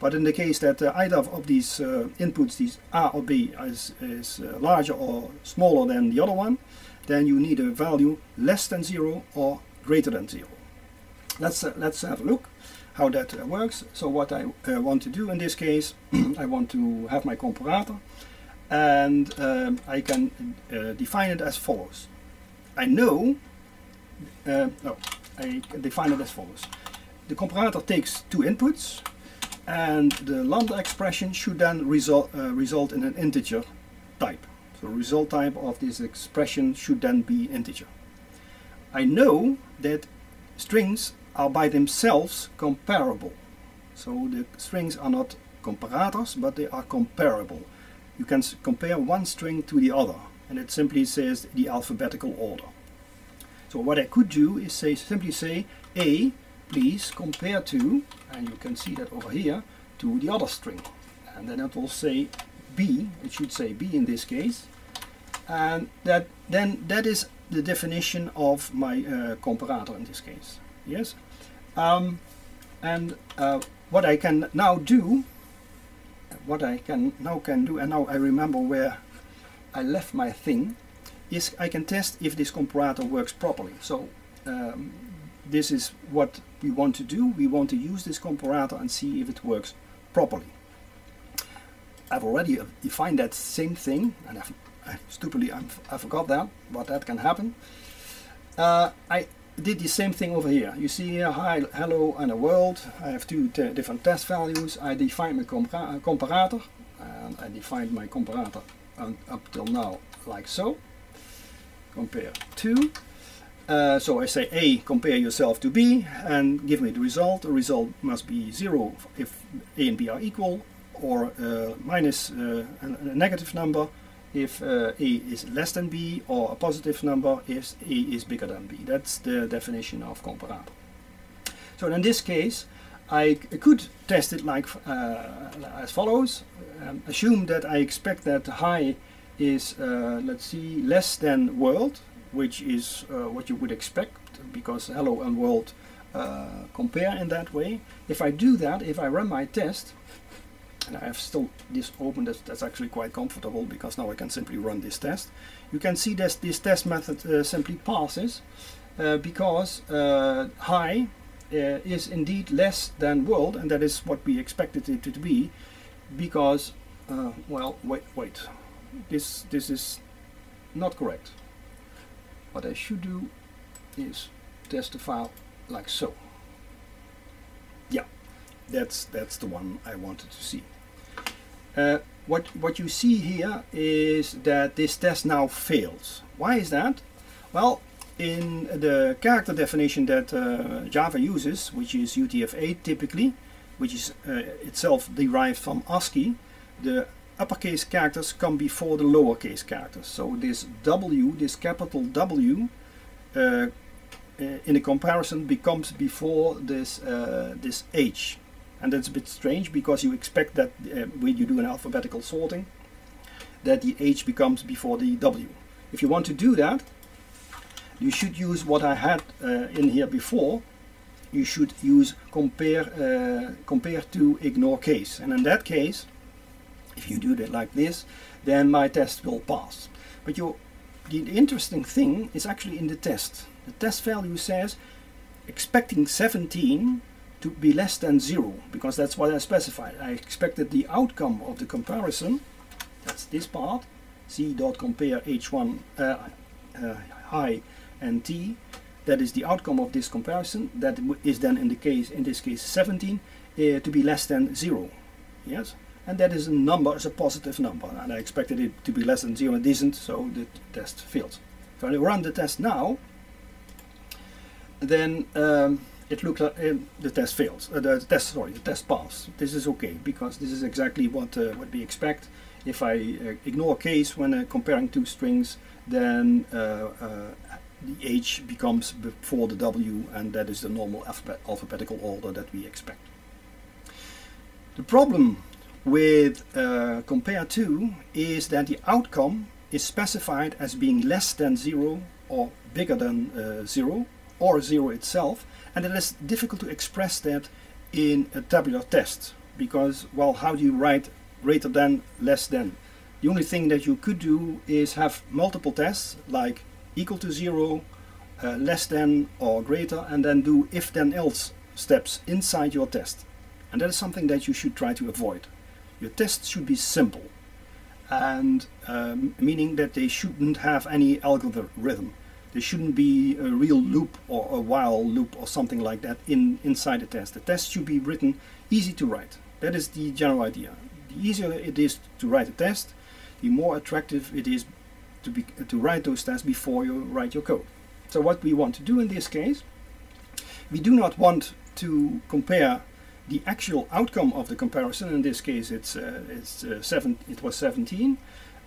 but in the case that uh, either of these uh, inputs these A or B is, is uh, larger or smaller than the other one then you need a value less than 0 or greater than 0 let's uh, let's have a look how that uh, works. So what I uh, want to do in this case, I want to have my comparator and um, I can uh, define it as follows. I know, uh, no, I define it as follows. The comparator takes two inputs and the lambda expression should then result, uh, result in an integer type. So result type of this expression should then be integer. I know that strings are by themselves comparable. So the strings are not comparators, but they are comparable. You can compare one string to the other, and it simply says the alphabetical order. So what I could do is say simply say A, please compare to, and you can see that over here, to the other string. And then it will say B, it should say B in this case. And that then that is the definition of my uh, comparator in this case. Yes, um, and uh, what I can now do, what I can now can do, and now I remember where I left my thing, is I can test if this comparator works properly. So um, this is what we want to do. We want to use this comparator and see if it works properly. I've already defined that same thing, and I've, I, stupidly I'm, i forgot that, but that can happen. Uh, I did the same thing over here. You see here, hi, hello, and a world. I have two different test values. I defined my compara comparator, and I defined my comparator up till now like so. Compare to. Uh, so I say A, compare yourself to B, and give me the result. The result must be 0 if A and B are equal, or uh, minus uh, a, negative number if uh, A is less than B, or a positive number if A is bigger than B. That's the definition of comparable. So in this case, I could test it like uh, as follows. Um, assume that I expect that hi is, uh, let's see, less than world, which is uh, what you would expect because hello and world uh, compare in that way. If I do that, if I run my test, and I have still this open, that's, that's actually quite comfortable because now I can simply run this test. You can see that this test method uh, simply passes uh, because uh, hi is indeed less than world and that is what we expected it to be because, well, wait, wait, this, this is not correct. What I should do is test the file like so. That's that's the one I wanted to see. Uh, what what you see here is that this test now fails. Why is that? Well, in the character definition that uh, Java uses, which is UTF-8 typically, which is uh, itself derived from ASCII, the uppercase characters come before the lowercase characters. So this W, this capital W, uh, uh, in a comparison becomes before this uh, this H, and that's a bit strange because you expect that uh, when you do an alphabetical sorting, that the H becomes before the W. If you want to do that, you should use what I had uh, in here before. You should use compare uh, compare to ignore case, and in that case if you do that like this, then my test will pass. But the interesting thing is actually in the test. The test value says expecting 17 to be less than 0, because that's what I specified. I expected the outcome of the comparison, that's this part, c dot compare h1 uh, uh, hi and t, that is the outcome of this comparison, that is then in the case, in this case 17, uh, to be less than 0. Yes? and that is a number, is a positive number. And I expected it to be less than zero, it isn't, so the test fails. If I run the test now, then um, it looks like uh, the test fails. Uh, the test, sorry, the test pass. This is okay because this is exactly what uh, what we expect. If I uh, ignore case when uh, comparing two strings, then uh, the H becomes before the W, and that is the normal alphabet alphabetical order that we expect. The problem with uh, compare to is that the outcome is specified as being less than 0 or bigger than uh, 0 or 0 itself and it is difficult to express that in a tabular test because well how do you write greater than less than? The only thing that you could do is have multiple tests like equal to 0 uh, less than or greater and then do if then else steps inside your test. And that is something that you should try to avoid. Your tests should be simple, and um, meaning that they shouldn't have any algorithm. There shouldn't be a real loop or a while loop or something like that in inside the test. The test should be written easy to write. That is the general idea. The easier it is to write a test, the more attractive it is to, be, to write those tests before you write your code. So what we want to do in this case, we do not want to compare the actual outcome of the comparison, in this case it's, uh, it's uh, seven, it was 17,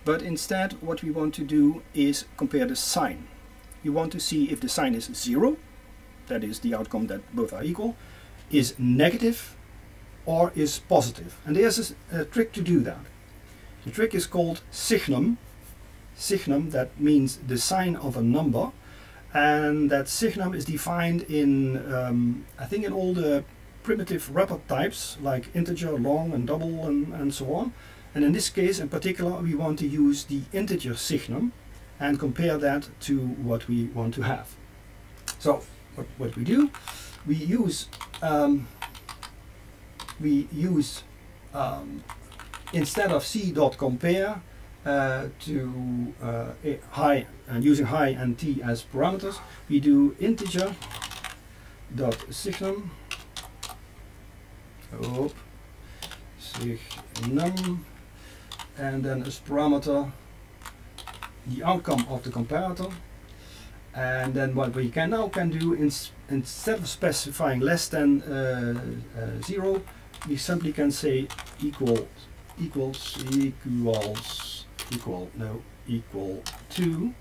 but instead what we want to do is compare the sign. We want to see if the sign is 0, that is the outcome that both are equal, is negative or is positive. And there's a, a trick to do that. The trick is called signum. Signum, that means the sign of a number. And that signum is defined in, um, I think in all the primitive wrapper types like integer, long and double and, and so on. And in this case in particular we want to use the integer signum and compare that to what we want to have. So what, what we do, we use um, we use um, instead of c c.compare uh, to uh, hi and using hi and t as parameters, we do integer dot signum. Oop, signum, and then as parameter the outcome of the comparator. And then what we can now can do is instead of specifying less than uh, uh, zero, we simply can say equal equals equals equal no equal to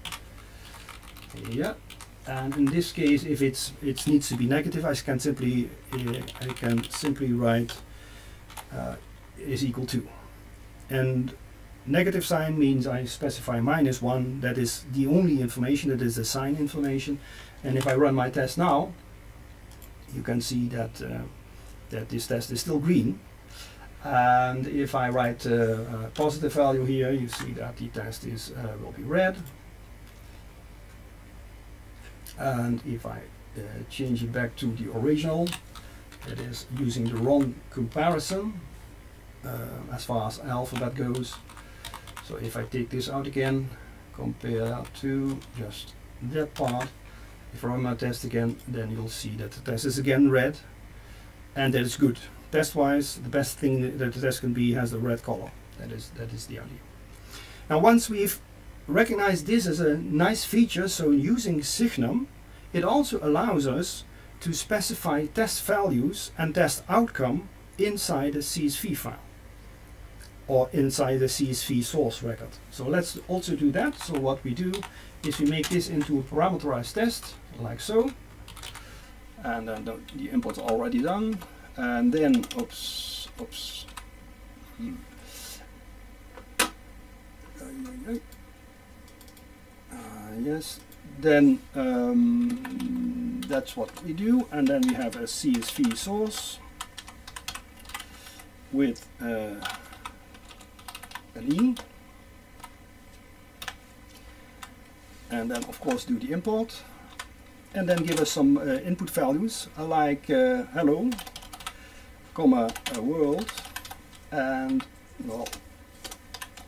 yeah and in this case if it's it needs to be negative I can simply uh, I can simply write uh, is equal to and negative sign means I specify minus one that is the only information that is the sign information and if I run my test now you can see that uh, that this test is still green and if I write uh, a positive value here, you see that the test is uh, will be red. And if I uh, change it back to the original, that is using the wrong comparison uh, as far as alphabet goes. So if I take this out again, compare to just that part, if I run my test again, then you'll see that the test is again red, and that is good. Test wise the best thing that that the test can be has the red color. That is that is the idea. Now once we've recognized this as a nice feature so using signum it also allows us to specify test values and test outcome inside a csv file or inside the csv source record. So let's also do that. So what we do is we make this into a parameterized test like so. And then the, the import's already done. And then oops oops. Uh, yes. Then um, that's what we do. And then we have a CSV source with uh, an and then of course do the import. And then give us some uh, input values uh, like uh, hello comma world and well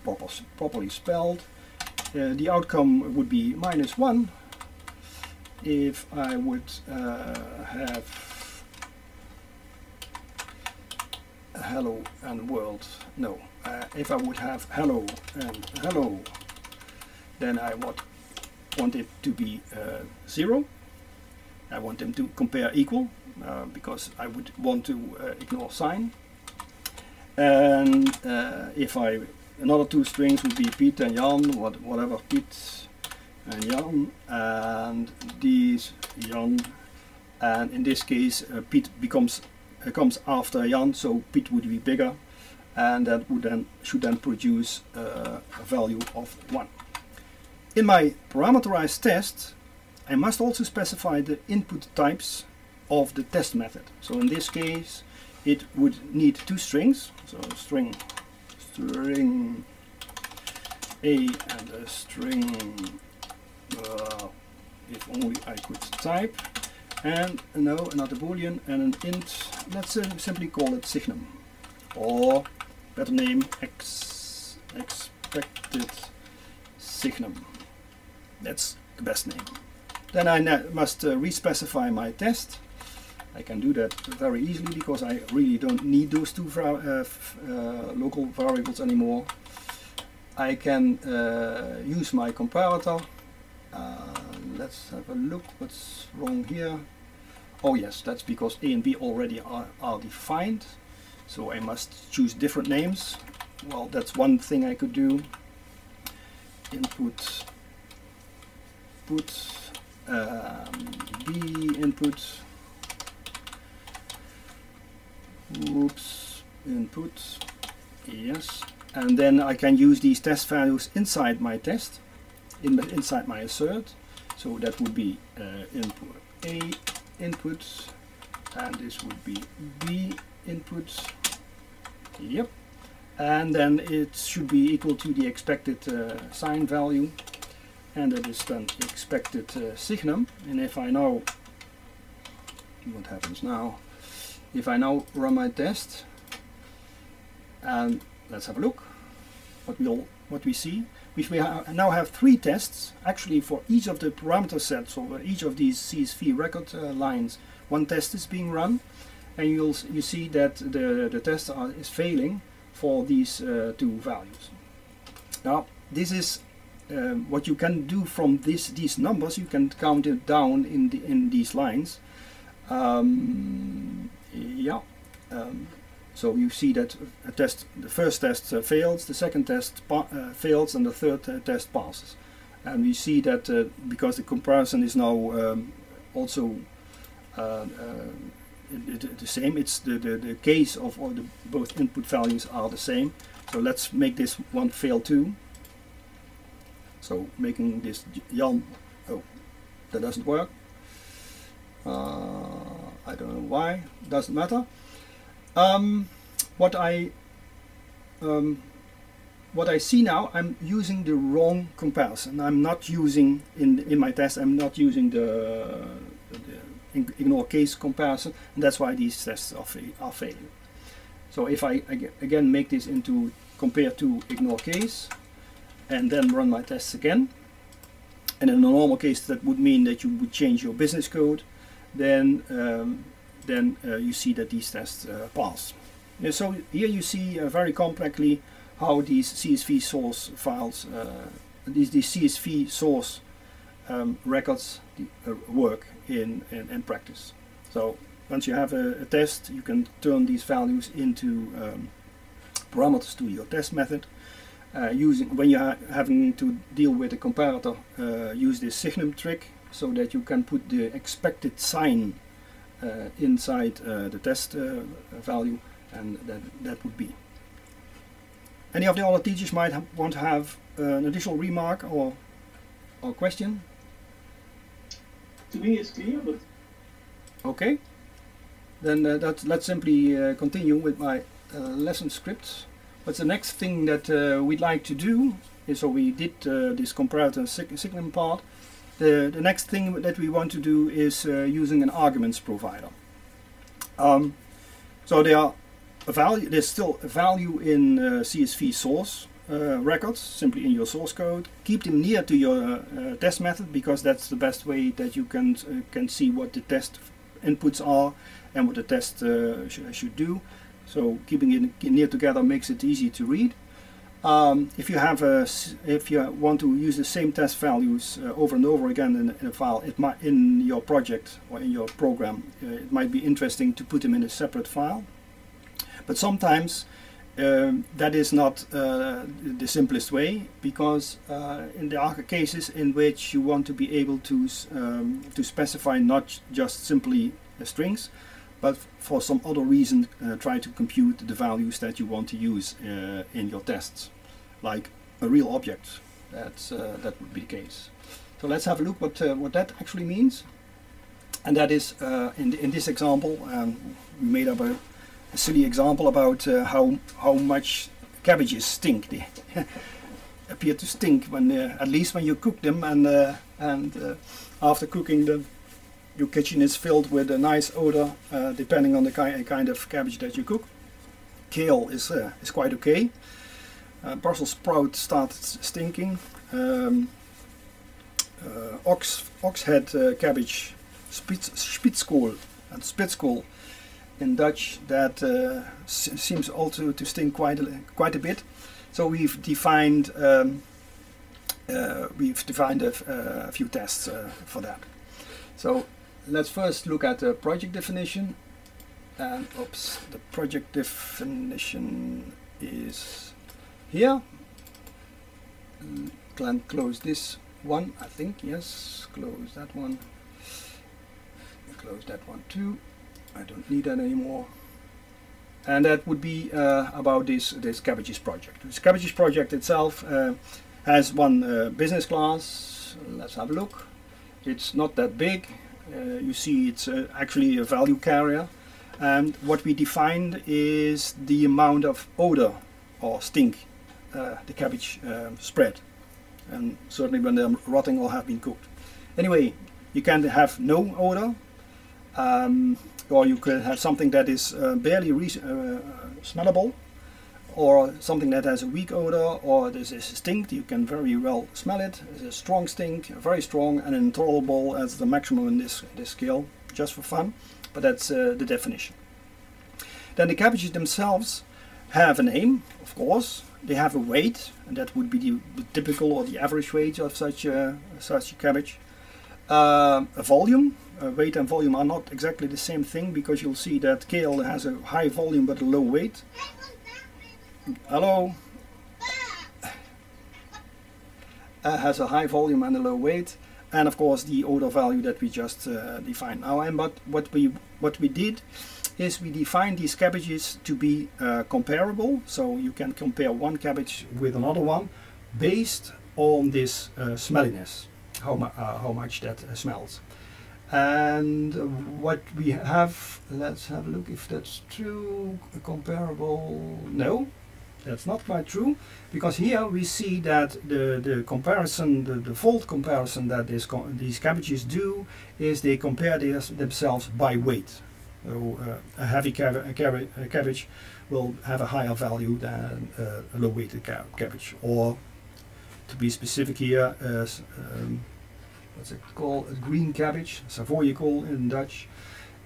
proper, properly spelled. Uh, the outcome would be minus one if I would uh, have hello and world no uh, if I would have hello and hello then I would want it to be uh, zero I want them to compare equal uh, because I would want to uh, ignore sign. And uh, if I another two strings would be Pete and Jan, what, whatever Pete and Jan, and these Jan, and in this case uh, Piet becomes comes after Jan, so Pete would be bigger, and that would then should then produce uh, a value of one. In my parameterized test, I must also specify the input types of the test method. So in this case, it would need two strings. So string, string A and a string, uh, if only I could type. And no, another boolean and an int. Let's uh, simply call it signum. Or better name, x expected signum. That's the best name. Then I must uh, re-specify my test. I can do that very easily because I really don't need those two uh, uh, local variables anymore. I can uh, use my comparator. Uh, let's have a look what's wrong here. Oh yes, that's because A and B already are, are defined. So I must choose different names. Well, that's one thing I could do. Input, put um, B input, oops, input, yes, and then I can use these test values inside my test, in inside my assert, so that would be uh, input A input, and this would be B input, yep, and then it should be equal to the expected uh, sign value, and that is then expected uh, signum and if I now what happens now if I now run my test and let's have a look. What we all what we see. Which we ha now have three tests actually for each of the parameter sets or each of these CSV record uh, lines. One test is being run, and you'll you see that the the test is failing for these uh, two values. Now this is um, what you can do from this these numbers. You can count it down in the in these lines. Um, yeah. Um, so you see that a test, the first test uh, fails, the second test uh, fails, and the third uh, test passes. And we see that uh, because the comparison is now um, also uh, uh, the same, it's the, the, the case of all the both input values are the same. So let's make this one fail too. So making this Jan, oh, that doesn't work. I don't know why, doesn't matter. Um, what I um, what I see now, I'm using the wrong comparison. I'm not using in in my test. I'm not using the, the ignore case comparison, and that's why these tests are, fa are failing. So if I again make this into compare to ignore case, and then run my tests again, and in a normal case that would mean that you would change your business code, then um, then uh, you see that these tests uh, pass. Yeah, so here you see uh, very compactly how these CSV source files, these, these CSV source um, records work in, in, in, practice. So once you have a, a, test, you can turn these values into um, parameters to your test method. Uh, using when you're having to deal with a comparator, uh, use this signum trick so that you can put the expected sign uh, inside uh, the test uh, value and that, that would be. Any of the other teachers might want to have an additional remark or, or question? To me it's clear, but... Okay. Then uh, that, let's simply uh, continue with my uh, lesson script. But the next thing that we'd like to do is, so we did this comparator signum part, the, the next thing that we want to do is uh, using an arguments provider. Um, so there are a value, there's still a value in uh, CSV source uh, records, simply in your source code. Keep them near to your uh, test method because that's the best way that you can uh, can see what the test inputs are and what the test uh, sh should do. So keeping it near together makes it easy to read. Um, if you have a, if you want to use the same test values uh, over and over again in, in, a file, it might in your project or in your program, uh, it might be interesting to put them in a separate file. But sometimes um, that is not uh, the simplest way because uh, in there are cases in which you want to be able to um, to specify not just simply strings, but for some other reason uh, try to compute the values that you want to use uh, in your tests, like a real object. That's, uh, that would be the case. So let's have a look what, uh, what that actually means. And that is, uh, in, the, in this example, um, we made up a silly example about uh, how, how much cabbages stink. They appear to stink when, at least when you cook them and, and after cooking them your kitchen is filled with a nice odor uh, depending on the ki kind of cabbage that you cook. Kale is, uh, is quite okay. Uh, Brussels sprout started stinking. Um, uh, ox, ox head uh, cabbage, spitz, spitzkool and spitskool in Dutch that uh, seems also to sting quite a, quite a bit. So we've defined um, we've defined a, a few tests for that. So let's first look at the project definition. And oops, the project definition is here. Can close this one, I think. Yes, close that one. Close that one too. I don't need that anymore. And that would be uh, about this this Cabbages project. This Cabbages project itself uh, has one uh, business class. Let's have a look. It's not that big. Uh, you see it's uh, actually a value carrier and what we defined is the amount of odor or stink uh, the cabbage spread and certainly when they're rotting or have been cooked. Anyway, you can have no odor, um, or you could have something that is uh, barely uh, smellable, or something that has a weak odor or this is stink you can very well smell it. It's a strong stink very strong and intolerable as the maximum in this this scale just for fun but that's uh, the definition. Then the cabbages themselves have a name of course. They have a weight and that would be the, the typical or the average weight of such a such a cabbage. Uh, a volume uh, weight and volume are not exactly the same thing because you'll see that kale has a high volume but a low weight. Hello? Uh, has a high volume and a low weight and of course the odor value that we just uh, defined. Now and but what we what we did is we defined these cabbages to be uh, comparable. So you can compare one cabbage with another one based on this uh, smelliness how, mu uh, how much that uh, smells and what we have let's have a look if that's true comparable no that's not quite true because here we see that the, the comparison, the, the fold comparison that this these cabbages do is they compare this, themselves by weight. So uh, a heavy cab a a cabbage will have a higher value than uh, a low weighted cabbage or to be specific here as um, what's it called a green cabbage, Savoyicol in Dutch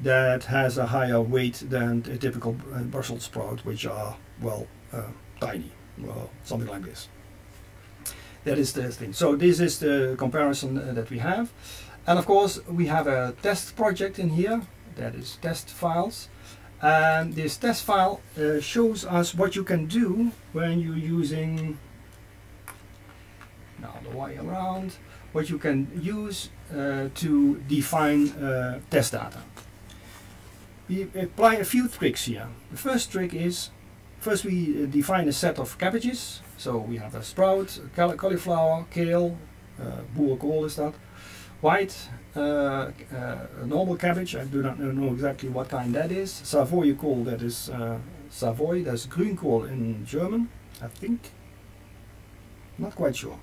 that has a higher weight than a typical uh, Brussels sprout which are well uh, tiny, well, something like this. That is the thing. So this is the comparison uh, that we have. And of course we have a test project in here, that is test files. And this test file uh, shows us what you can do when you're using, now the way around, what you can use uh, to define uh, test data. We apply a few tricks here. The first trick is First we uh, define a set of cabbages. So we have a sprout, cauliflower, kale, uh, boerenkool is that, white, uh, uh, normal cabbage, I do not know exactly what kind that is, Savoyicol, that is uh, Savoy, that's grünkohl in German, I think. Not quite sure.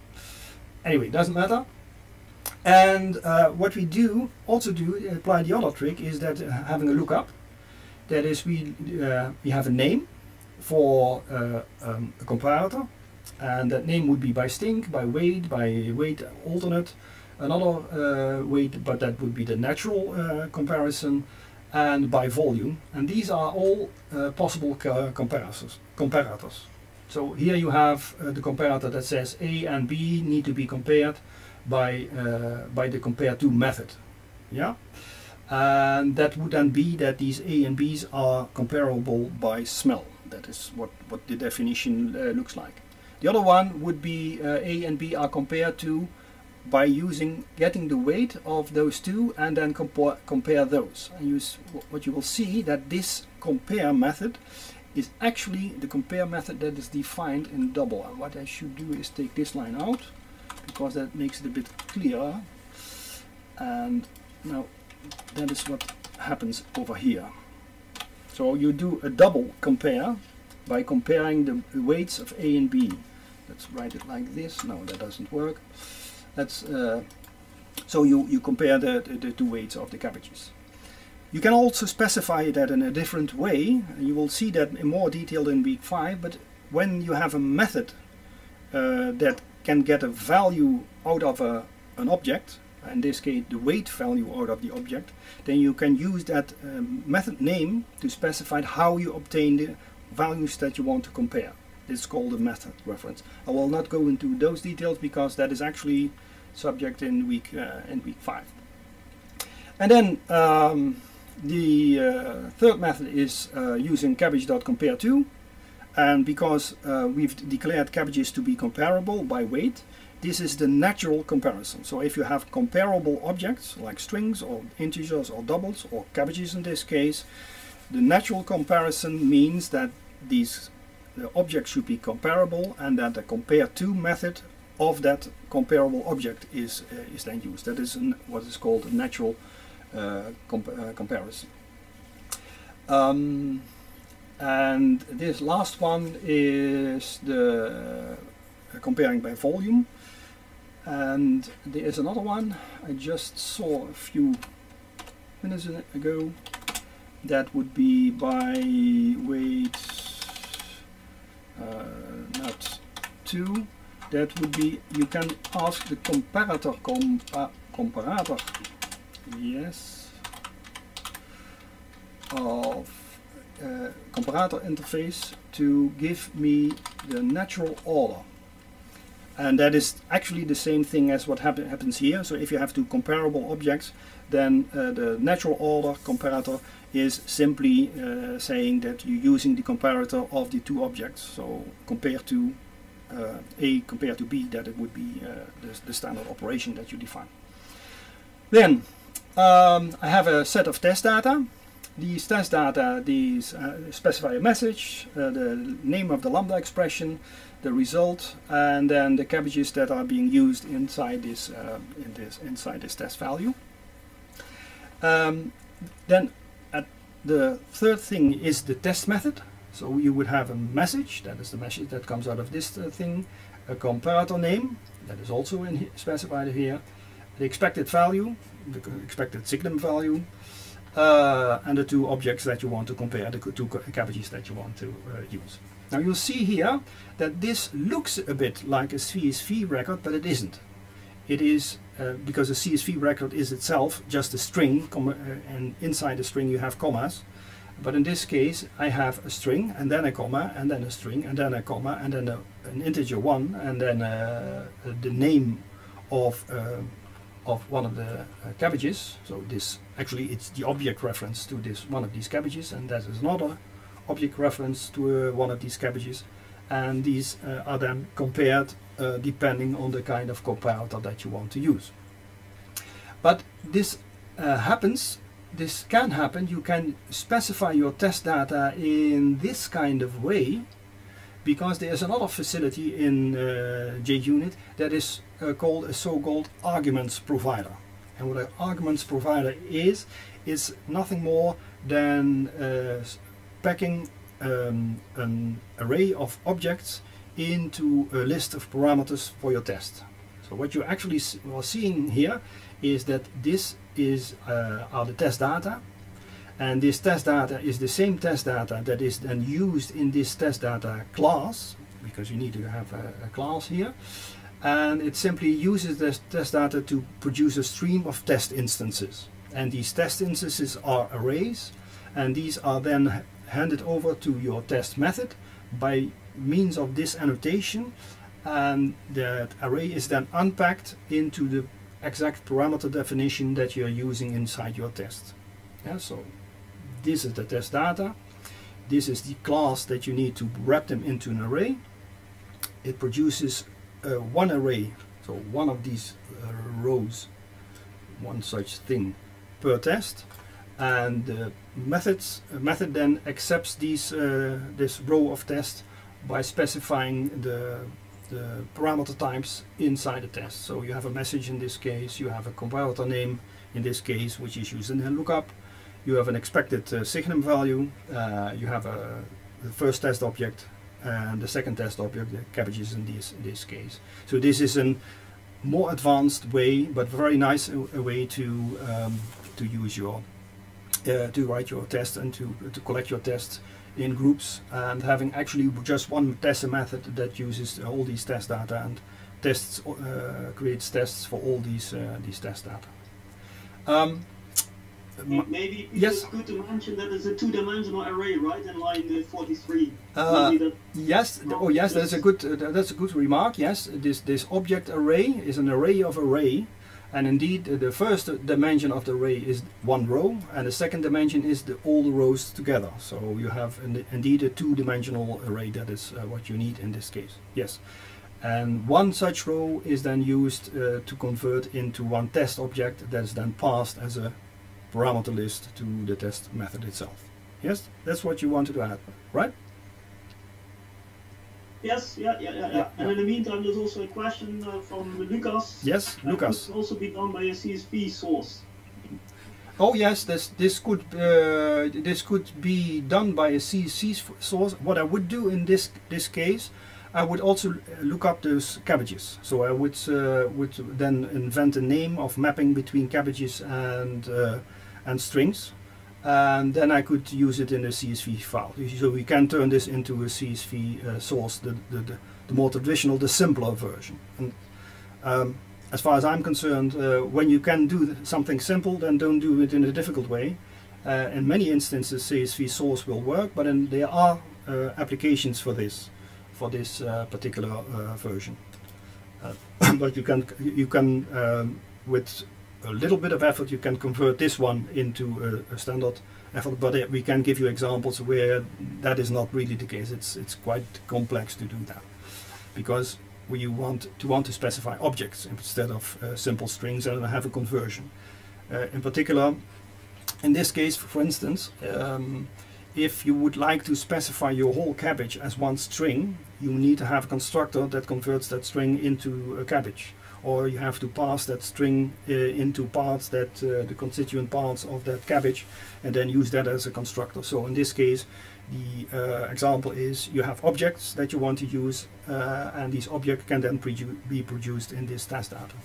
Anyway, doesn't matter. And uh, what we do, also do, apply the other trick, is that uh, having a lookup. That is, we, uh, we have a name, for uh, um, a comparator and that name would be by stink, by weight, by weight alternate, another uh, weight but that would be the natural comparison and by volume and these are all possible comparators. comparators. So here you have the comparator that says A and B need to be compared by, uh, by the compare to method. Yeah? And that would then be that these A and B's are comparable by smell that is what, what the definition uh, looks like. The other one would be uh, A and B are compared to by using getting the weight of those two and then compare, compare those. And use what you will see that this compare method is actually the compare method that is defined in double. And what I should do is take this line out because that makes it a bit clearer. And now that is what happens over here. So you do a double compare by comparing the weights of A and B. Let's write it like this. No, that doesn't work. That's uh, so you you compare the, the, the two weights of the cabbages. You can also specify that in a different way. You will see that in more detail in week five. But when you have a method uh, that can get a value out of a, an object, in this case the weight value out of the object, then you can use that um, method name to specify how you obtain the values that you want to compare. This is called a method reference. I will not go into those details because that is actually subject in week uh, in week five. And then um, the uh, third method is uh, using cabbage.compare2 and because uh, we've declared cabbages to be comparable by weight this is the natural comparison. So if you have comparable objects like strings or integers or doubles or cabbages in this case, the natural comparison means that these the objects should be comparable and that the compare to method of that comparable object is uh, is then used. That is an, what is called a natural uh, comp uh, comparison. Um, and this last one is the uh, comparing by volume and there is another one I just saw a few minutes ago that would be by weight uh, not two. That would be you can ask the comparator compa comparator. Yes. Of uh, comparator interface to give me the natural order. And that is actually the same thing as what happen, happens here. So if you have two comparable objects then uh, the natural order comparator is simply uh, saying that you're using the comparator of the two objects. So compared to uh, A compared to B that it would be uh, the, the, standard operation that you define. Then um, I have a set of test data these test data these uh, specify a message uh, the name of the lambda expression the result and then the cabbages that are being used inside this uh, in this inside this test value. Um, then at the third thing is the test method. So you would have a message, that is the message that comes out of this uh, thing, a comparator name, that is also in he specified here, the expected value, the expected signum value, uh, and the two objects that you want to compare, the two cabbages that you want to uh, use. Now you'll see here that this looks a bit like a CSV record, but it isn't. It is uh, because a CSV record is itself just a string, uh, and inside the string you have commas. But in this case, I have a string, and then a comma, and then a string, and then a comma, and then a, an integer one, and then uh, the name of uh, of one of the uh, cabbages. So this actually it's the object reference to this one of these cabbages, and that is another object reference to uh, one of these cabbages and these uh, are then compared depending on the kind of comparator that you want to use. But this happens this can happen. You can specify your test data in this kind of way because there's another facility in uh, JUnit that is called a so-called arguments provider. And what an arguments provider is, is nothing more than uh, packing um, an array of objects into a list of parameters for your test. So what you actually are seeing here is that this is uh, are the test data and this test data is the same test data that is then used in this test data class because you need to have a, a class here and it simply uses this test data to produce a stream of test instances and these test instances are arrays and these are then handed over to your test method by means of this annotation and that array is then unpacked into the exact parameter definition that you're using inside your test. Yeah, so this is the test data. This is the class that you need to wrap them into an array. It produces uh, one array, so one of these uh, rows, one such thing per test and the methods method then accepts these uh, this row of tests by specifying the the parameter types inside the test. So you have a message in this case, you have a comparator name in this case, which is used in the lookup. You have an expected uh, signum value. Uh, you have a the first test object and the second test object, the cabbages in this in this case. So this is a more advanced way, but very nice a, a way to um, to use your uh, to write your test and to, to collect your tests in groups and having actually just one test method that uses all these test data and tests uh, creates tests for all these uh, these test data. Um, Maybe yes. it's good to mention that it's a two-dimensional array, right? In line 43. Uh, yes. Oh, yes. That's a good. Uh, that's a good remark. Yes. This this object array is an array of array, and indeed, the first dimension of the array is one row, and the second dimension is the, all the rows together. So you have indeed a two-dimensional array. That is uh, what you need in this case. Yes. And one such row is then used uh, to convert into one test object that is then passed as a parameter list to the test method itself. Yes, that's what you wanted to add, right? Yes, yeah, yeah, yeah, yeah. And in the meantime, there's also a question uh, from Lucas. Yes, uh, Lucas. Could also be done by a CSV source. Oh yes, this this could uh, this could be done by a CSV source. What I would do in this this case, I would also look up those cabbages. So I would uh, would then invent a name of mapping between cabbages and uh, and strings, and then I could use it in a CSV file. So we can turn this into a CSV uh, source, the, the, the, the, more traditional, the simpler version. And um, as far as I'm concerned, uh, when you can do something simple, then don't do it in a difficult way. Uh, in many instances, CSV source will work, but then there are uh, applications for this, for this uh, particular uh, version. but you can, you can um, with a little bit of effort you can convert this one into a, a standard effort but we can give you examples where that is not really the case. It's it's quite complex to do that because we want to want to specify objects instead of uh, simple strings and have a conversion. Uh, in particular in this case for instance um, if you would like to specify your whole cabbage as one string you need to have a constructor that converts that string into a cabbage or you have to pass that string uh, into parts that uh, the constituent parts of that cabbage and then use that as a constructor. So in this case the uh, example is you have objects that you want to use uh, and these objects can then produ be produced in this test data.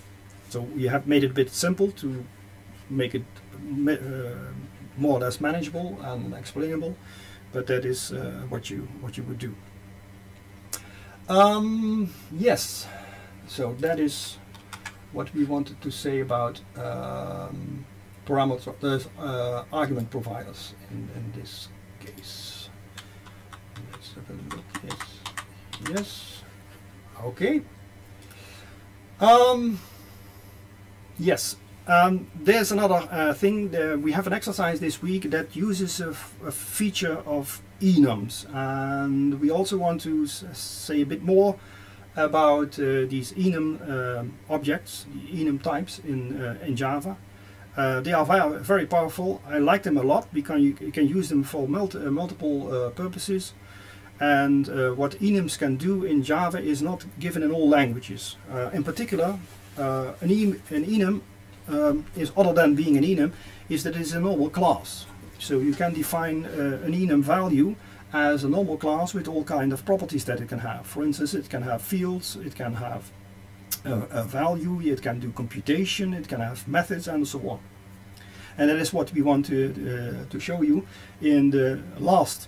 So we have made it a bit simple to make it uh, more or less manageable and explainable but that is uh, what you what you would do. Um, yes, so that is what we wanted to say about um, parameter, uh, argument providers in, in this case. Let's have a look. Yes. Yes. Okay. Um, yes. Um, there's another uh, thing. There, we have an exercise this week that uses a, feature of enums, and we also want to say a bit more about uh, these enum um, objects, enum types in, uh, in Java. Uh, they are very, powerful. I like them a lot because you, can use them for multi, multiple purposes. And uh, what enums can do in Java is not given in all languages. Uh, in particular, uh, an, an, enum um, is other than being an enum, is that it is a normal class. So you can define an enum value as a normal class with all kind of properties that it can have. For instance, it can have fields, it can have a, a value, it can do computation, it can have methods and so on. And that is what we want to, uh, to show you in the last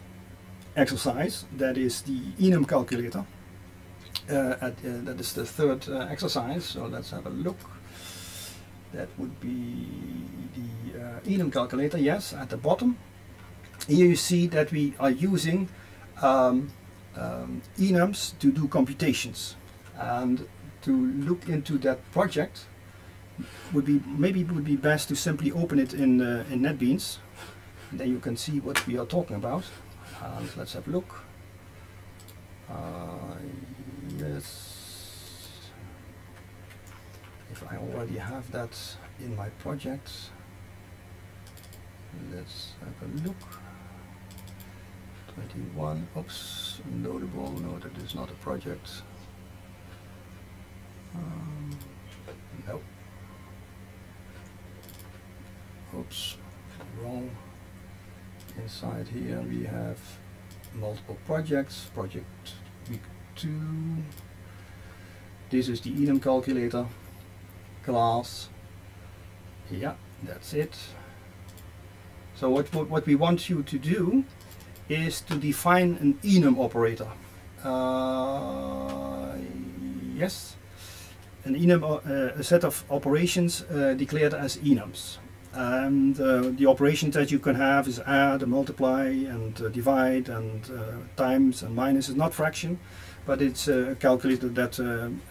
exercise, that is the enum calculator. Uh, at, uh, that is the third uh, exercise, so let's have a look. That would be the uh, enum calculator, yes, at the bottom here you see that we are using um, um, enums to do computations. And to look into that project would be maybe it would be best to simply open it in uh, in NetBeans. And then you can see what we are talking about. And let's have a look. Uh, yes. If I already have that in my project let's have a look 21 oops notable no that is not a project. Um, oops wrong. Inside here we have multiple projects. Project week 2 this is the enum calculator. Class. Yeah that's it. So what, what, what we want you to do is to define an enum operator. Uh, yes, an enum, uh, a set of operations uh, declared as enums. And uh, the operations that you can have is add and multiply and uh, divide and uh, times and minus is not fraction, but it's a calculator that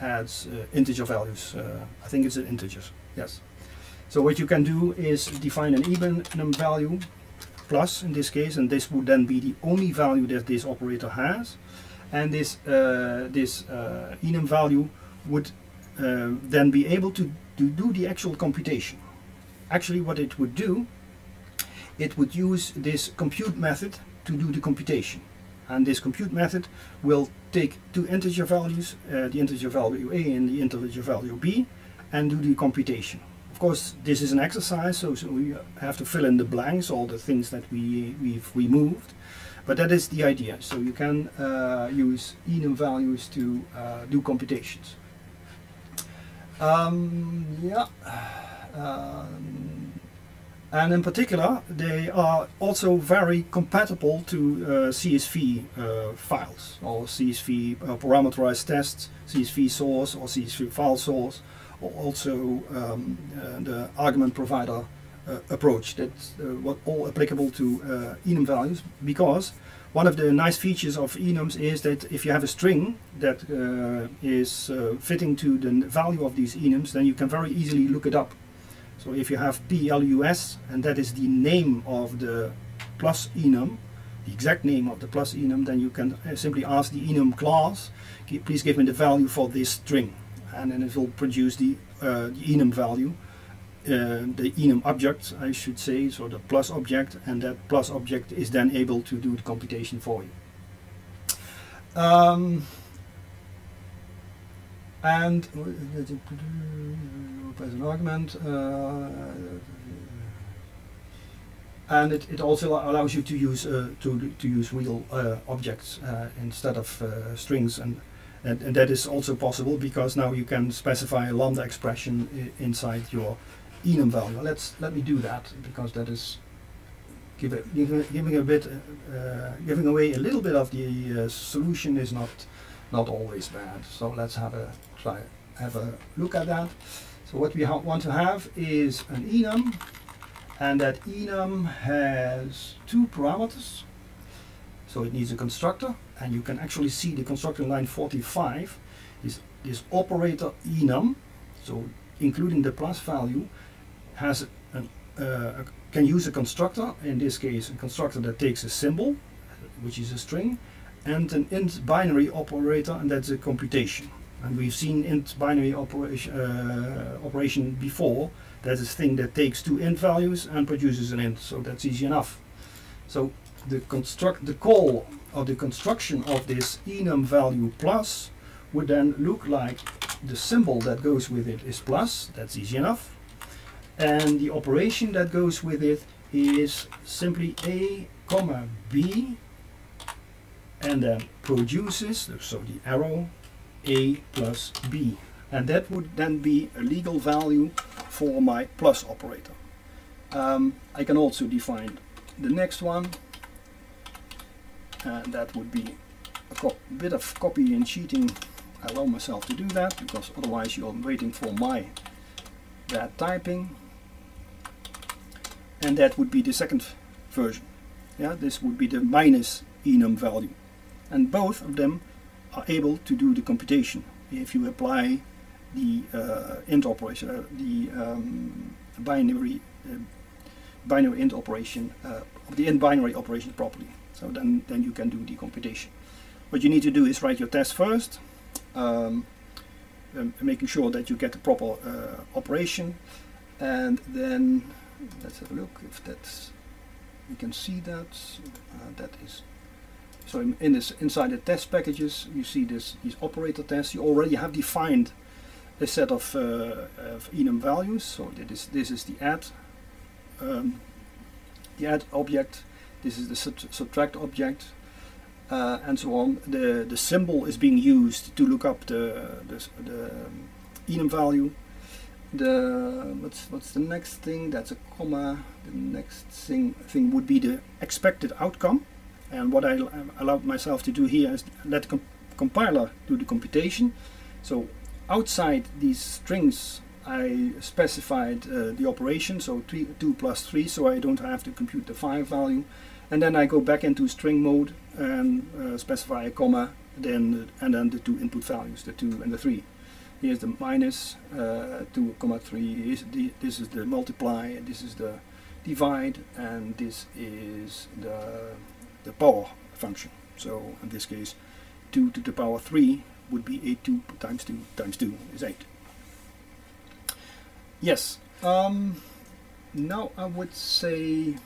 adds integer values. I think it's an integers, yes. So what you can do is define an enum value plus in this case and this would then be the only value that this operator has. And this uh, this uh, enum value would uh, then be able to, to do the actual computation. Actually what it would do it would use this compute method to do the computation. And this compute method will take two integer values uh, the integer value a and the integer value b and do the computation course, this is an exercise, so, so, we have to fill in the blanks, all the things that we, we've removed. But that is the idea. So you can uh, use enum values to uh, do computations. Um, yeah. Um, and in particular they are also very compatible to uh, CSV uh, files or CSV uh, parameterized tests, CSV source or CSV file source also um, uh, the argument provider uh, approach that's uh, what all applicable to enum values because one of the nice features of enums is that if you have a string that is fitting to the value of these enums then you can very easily look it up so if you have PLUS, and that is the name of the plus enum, the exact name of the plus enum, then you can uh, simply ask the enum class, please give me the value for this string. And then it will produce the, uh, the enum value, uh, the enum object, I should say, so the plus object, and that plus object is then able to do the computation for you. Um, and as an argument. Uh, and it, it also allows you to use uh, to to use real uh, objects instead of strings and, and and that is also possible because now you can specify a lambda expression inside your enum value. Let's let me do that because that is give it, giving a bit uh, giving away a little bit of the uh, solution is not not always bad. So let's have a try have a look at that. So what we want to have is an enum and that enum has two parameters. So it needs a constructor and you can actually see the constructor line 45 is this operator enum so including the plus value has an, uh, can use a constructor in this case a constructor that takes a symbol which is a string and an int binary operator and that's a computation and we've seen int binary operation, uh, operation before. That is a thing that takes two int values and produces an int. So that's easy enough. So the construct the call of the construction of this enum value plus would then look like the symbol that goes with it is plus. That's easy enough. And the operation that goes with it is simply a comma b and then produces so the arrow a plus b and that would then be a legal value for my plus operator. Um, I can also define the next one and that would be a bit of copy and cheating. I allow myself to do that because otherwise you're waiting for my bad typing and that would be the second version. Yeah, this would be the minus enum value and both of them are able to do the computation if you apply the uh, int operation, uh, the um, binary uh, binary int operation, uh, the int binary operation properly. So then then you can do the computation. What you need to do is write your test first, um, um, making sure that you get the proper uh, operation, and then let's have a look if that's you can see that uh, that is so in, in this inside the test packages, you see this these operator tests. You already have defined a set of, uh, of enum values. So this this is the add um, the add object. This is the sub subtract object, uh, and so on. The the symbol is being used to look up the the, the enum value. The what's what's the next thing? That's a comma. The next thing thing would be the expected outcome. And what I allowed myself to do here is let the comp compiler do the computation. So outside these strings I specified uh, the operation, so three, 2 plus 3, so I don't have to compute the 5 value. And then I go back into string mode and uh, specify a comma, then and then the two input values, the 2 and the 3. Here's the minus, uh, 2 comma 3, the, this is the multiply, this is the divide, and this is the the power function. So in this case 2 to the power 3 would be 8 2 times 2 times 2 is 8. Yes, um, now I would say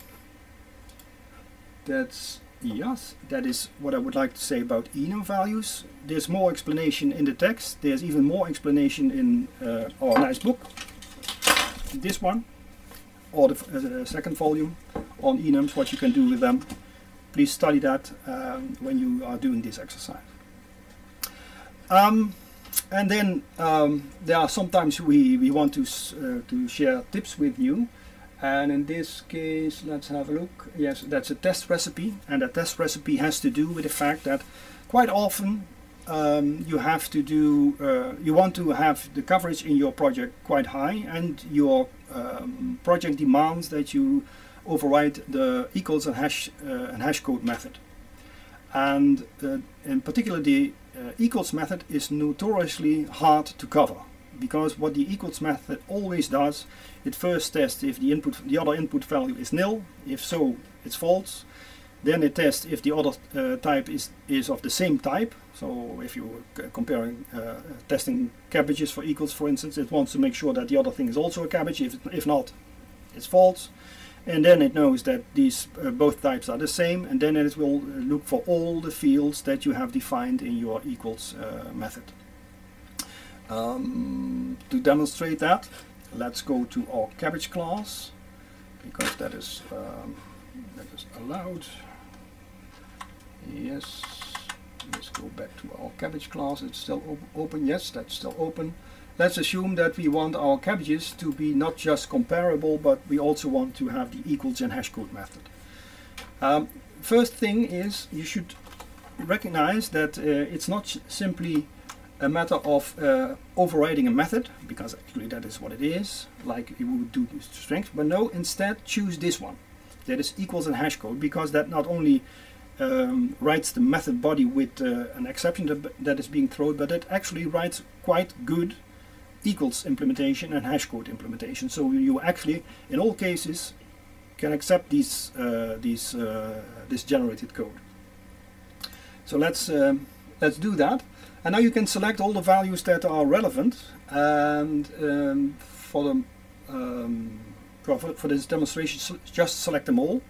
that's yes, that is what I would like to say about enum values. There's more explanation in the text. There's even more explanation in uh, our nice book, this one, or the uh, second volume on enums, what you can do with them please study that um, when you are doing this exercise. Um, and then um, there are sometimes we, we want to, uh, to share tips with you. And in this case let's have a look. Yes that's a test recipe. And that test recipe has to do with the fact that quite often um, you have to do uh, you want to have the coverage in your project quite high and your um, project demands that you override the equals and hash uh, and hash code method. And uh, in particular the uh, equals method is notoriously hard to cover because what the equals method always does it first tests if the input the other input value is nil. If so it's false. Then it tests if the other uh, type is is of the same type. So if you're comparing uh, testing cabbages for equals for instance it wants to make sure that the other thing is also a cabbage. If, if not it's false and then it knows that these uh, both types are the same and then it will look for all the fields that you have defined in your equals uh, method. Um, to demonstrate that let's go to our cabbage class because that is um, that is allowed. Yes let's go back to our cabbage class. It's still op open. Yes that's still open let's assume that we want our cabbages to be not just comparable but we also want to have the equals and hashcode method. Um, first thing is you should recognize that uh, it's not simply a matter of uh, overriding a method, because actually that is what it is, like you would do strength, but no, instead choose this one, that is equals and hash code, because that not only um, writes the method body with uh, an exception that, that is being thrown, but it actually writes quite good equals implementation and hash code implementation. So you actually, in all cases, can accept these, uh, these, uh, this generated code. So let's, um, let's do that. And now you can select all the values that are relevant and um, for, the, um, for, this demonstration just select them all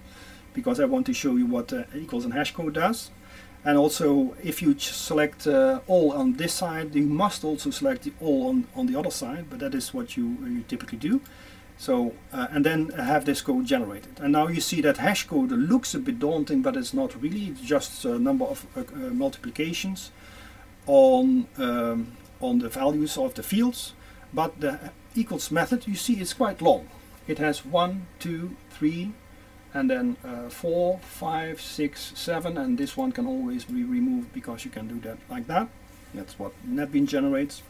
because I want to show you what uh, equals and hash code does. And also if you select uh, all on this side you must also select the all on, on the other side but that is what you, you typically do. So, uh, and then have this code generated. And now you see that hash code looks a bit daunting, but it's not really, it's just a number of uh, uh, multiplications on, um, on the values of the fields, but the equals method you see is quite long. It has one, two, three, and then uh, four, five, six, seven, and this one can always be removed because you can do that like that. That's what NetBeans generates.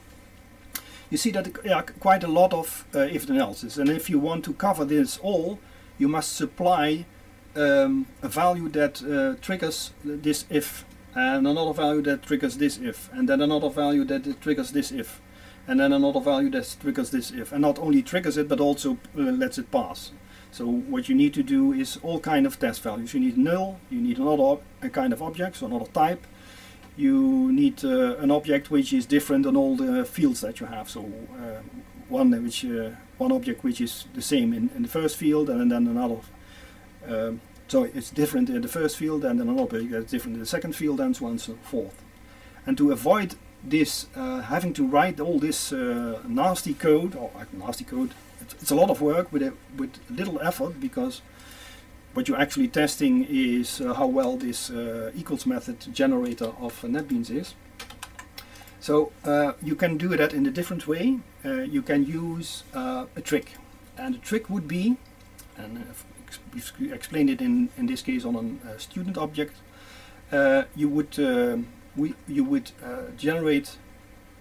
You see that yeah, quite a lot of uh, if then else's, and if you want to cover this all, you must supply um, a value that uh, triggers this if and another value that triggers this if, and then another value that triggers this if, and then another value that triggers this if, and not only triggers it but also uh, lets it pass. So what you need to do is all kind of test values. You need null, you need another a kind of object, so another type. You need uh, an object which is different on all the fields that you have. So uh, one which uh, one object which is the same in, in the first field, and then another um, so it's different in the first field and then another that's different in the second field and so on and so forth. And to avoid this, uh, having to write all this uh, nasty code, or nasty code, it's, a lot of work with, a, with little effort because what you're actually testing is uh, how well this uh, equals method generator of NetBeans is. So uh, you can do that in a different way. Uh, you can use a trick. And the trick would be, and we've explained it in, in this case on a student object, uh, you would, uh, we, you would uh, generate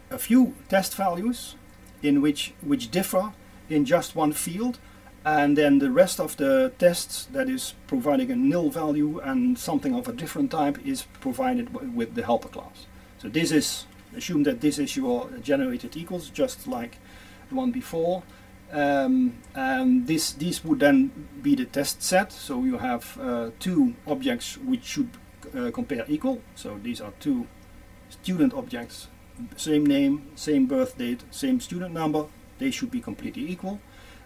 a few test values in which, which differ in just one field and then the rest of the tests that is providing a nil value and something of a different type is provided with the helper class. So this is, assume that this is your generated equals just like the one before um, and this these would then be the test set. So you have uh, two objects which should uh, compare equal. So these are two student objects, same name, same birth date, same student number. They should be completely equal.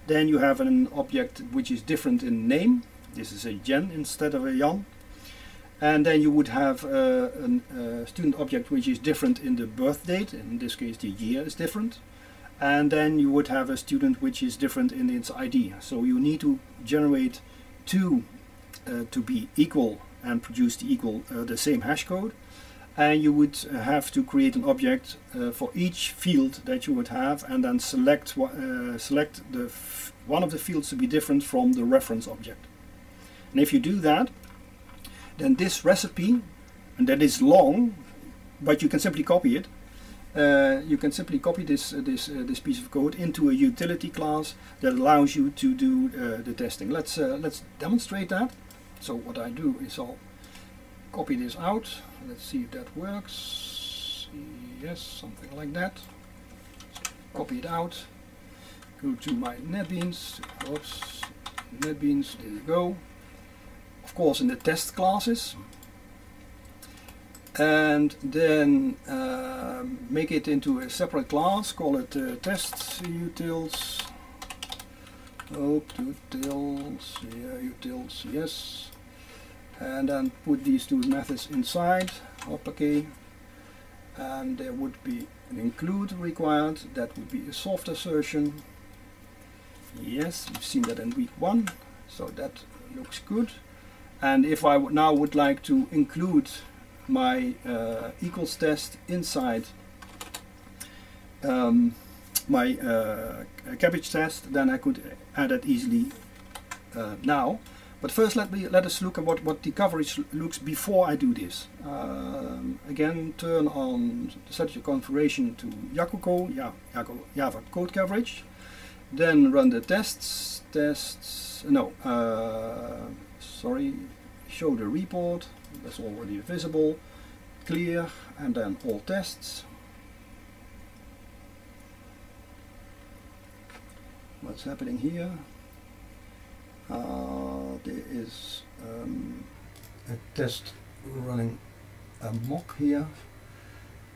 Then you have an object which is different in name. This is a Jen instead of a Jan. And then you would have uh, a uh, student object which is different in the birth date. In this case, the year is different and then you would have a student which is different in its ID. So you need to generate two uh, to be equal and produce the equal uh, the same hash code and you would have to create an object uh, for each field that you would have and then select uh, select the one of the fields to be different from the reference object. And if you do that then this recipe and that is long but you can simply copy it uh, you can simply copy this uh, this uh, this piece of code into a utility class that allows you to do uh, the testing. Let's let's demonstrate that. So what I do is I'll copy this out let's see if that works. Yes something like that. Copy it out. Go to my NetBeans. Oops. NetBeans there you go. Of course in the test classes. And then uh, make it into a separate class. Call it uh, test utils. Oh utils. Yeah utils yes and then put these two methods inside okay and there would be an include required. That would be a soft assertion. Yes we've seen that in week one so that looks good. And if I now would like to include my uh, equals test inside um, my uh, cabbage test then I could add it easily uh, now but first let me let us look at what, what the coverage looks before I do this. Um, again turn on set your configuration to Jacoco, yeah, Java code coverage. Then run the tests, tests, no, uh, sorry, show the report, that's already visible, clear, and then all tests. What's happening here? There is um, a test running a mock here.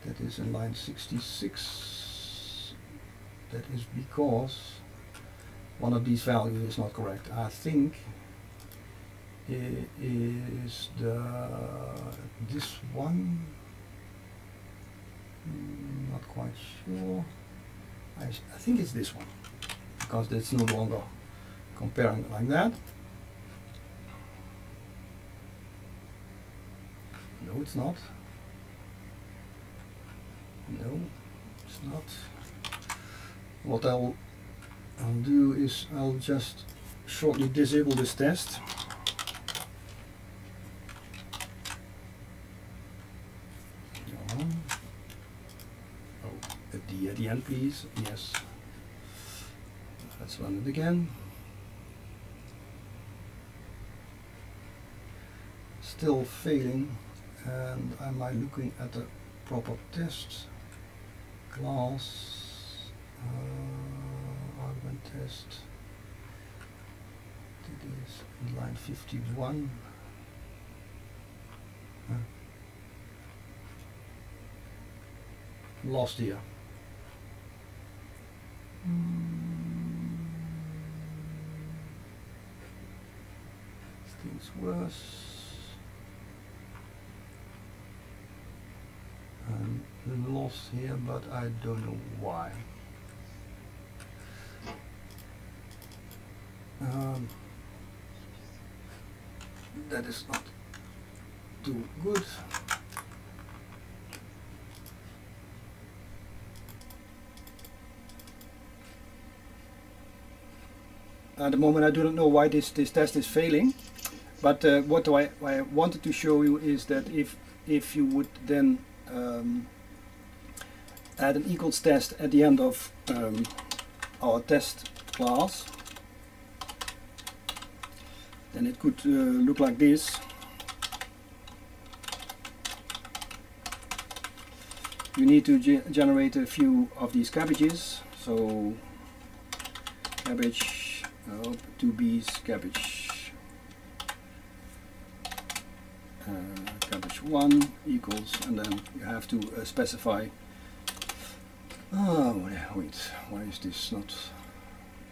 That is in line 66 that is because one of these values is not correct. I think it is the this one. Mm, not quite sure. I, I think it's this one because it's no longer comparing like that. No, it's not. No, it's not. What I'll, I'll do is I'll just shortly disable this test. Oh, at the, at the end please, yes. Let's run it again. Still failing and am I looking at the proper test? Class uh, argument test. It is in line 51 huh. lost here mm. things worse I'm lost here, but I don't know why. Um, that is not too good. At the moment I do not know why this, this test is failing but uh, what I, I wanted to show you is that if if you would then um, add an equals test at the end of um, our test class. Then it could uh, look like this. You need to ge generate a few of these cabbages. So cabbage oh, two bees cabbage uh, 1 equals and then you have to uh, specify oh wait why is this not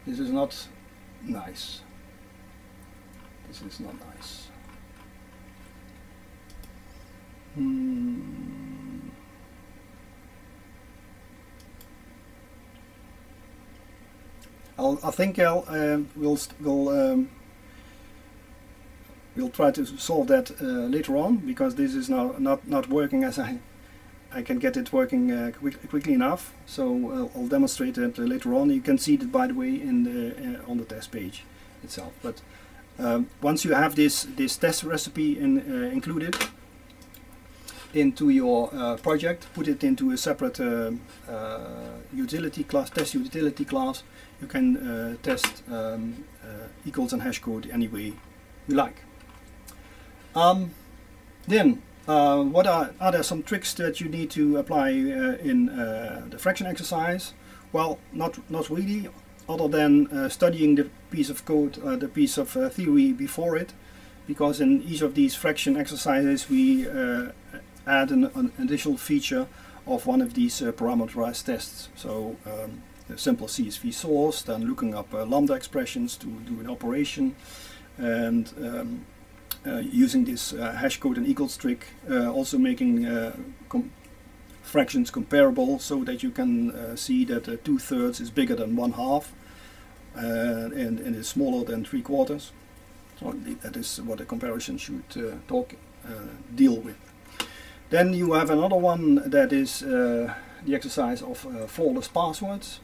this is not nice this is not nice hmm. I'll, I think I'll um, will will um, we'll try to solve that uh, later on because this is now not not working as I I can get it working uh, quick, quickly enough. So I'll, I'll demonstrate it uh, later on. You can see it by the way in the uh, on the test page itself. But um, once you have this this test recipe in, uh, included into your uh, project, put it into a separate utility class, test utility class. You can test um, equals and hash code any way you like. Um, then, uh, what are, are there some tricks that you need to apply uh, in uh, the fraction exercise? Well, not, not really, other than uh, studying the piece of code, uh, the piece of uh, theory before it, because in each of these fraction exercises we add an, an, additional feature of one of these parameterized tests. So um, a simple CSV source, then looking up lambda expressions to do an operation, and um, uh, using this uh, hash code and equals trick, uh, also making com fractions comparable so that you can see that two thirds is bigger than one half and, and is smaller than three quarters. So that is what a comparison should talk deal with. Then you have another one that is uh, the exercise of uh, flawless passwords.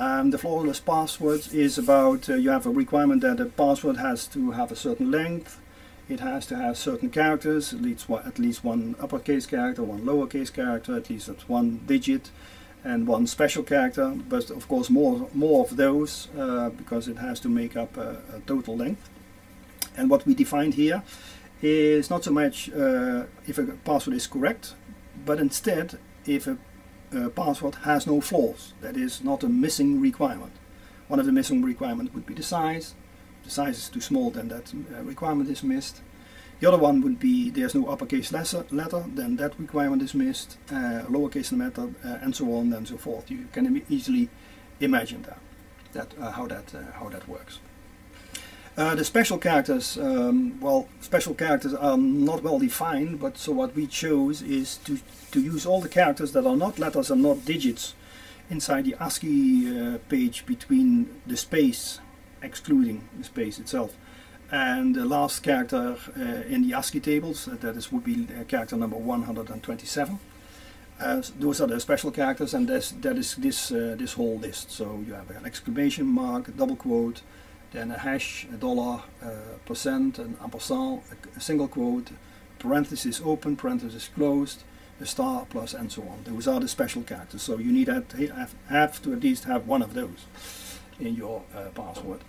Um, the flawless passwords is about uh, you have a requirement that a password has to have a certain length, it has to have certain characters, at least, one, at least one uppercase character, one lowercase character, at least one digit, and one special character, but of course more, more of those uh, because it has to make up a, a, total length. And what we defined here is not so much uh, if a password is correct, but instead if a, a password has no flaws, that is not a missing requirement. One of the missing requirements would be the size, the size is too small, then that uh, requirement is missed. The other one would be there's no uppercase letter, then that requirement is missed, uh, lowercase letter, uh, and so on and so forth. You can easily imagine that, that uh, how that uh, how that works. Uh, the special characters, um, well, special characters are not well defined, but so what we chose is to to use all the characters that are not letters and not digits inside the ASCII page between the space excluding the space itself. And the last character uh, in the ASCII tables, uh, that is would be uh, character number 127. Uh, those are the special characters, and this, that is this uh, this whole list. So you have an exclamation mark, a double quote, then a hash, a dollar, uh, percent, an ampersand, a, a, single quote, parenthesis open, parenthesis closed, a star plus, and so on. Those are the special characters. So you need to have, have to at least have one of those in your uh, password.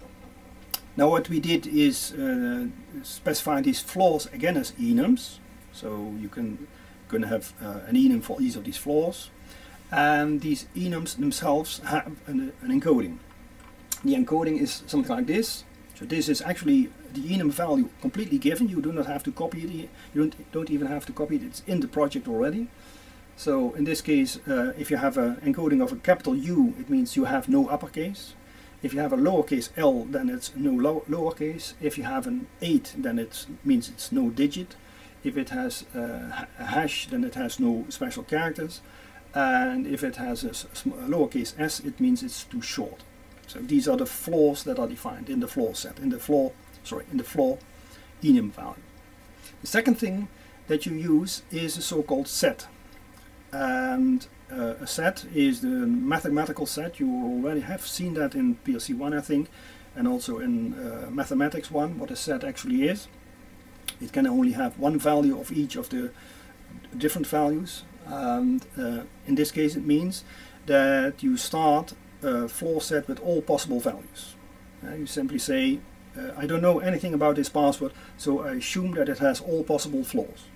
Now what we did is uh, specify these flaws again as enums. So you can going to have uh, an enum for each of these flaws. And these enums themselves have an, an, encoding. The encoding is something like this. So this is actually the enum value completely given. You do not have to copy it. You don't, don't even have to copy it. It's in the project already. So in this case, uh, if you have an encoding of a capital U, it means you have no uppercase. If you have a lowercase l, then it's no low, lowercase. If you have an 8, then it means it's no digit. If it has a hash, then it has no special characters. And if it has a, a lowercase s, it means it's too short. So these are the flaws that are defined in the flaw set, in the flaw, sorry, in the flaw enum value. The second thing that you use is a so-called set. And uh, a set is the mathematical set. You already have seen that in PLC 1 I think and also in uh, mathematics 1 what a set actually is. It can only have one value of each of the different values and uh, in this case it means that you start a flaw set with all possible values. Uh, you simply say uh, I don't know anything about this password so I assume that it has all possible flaws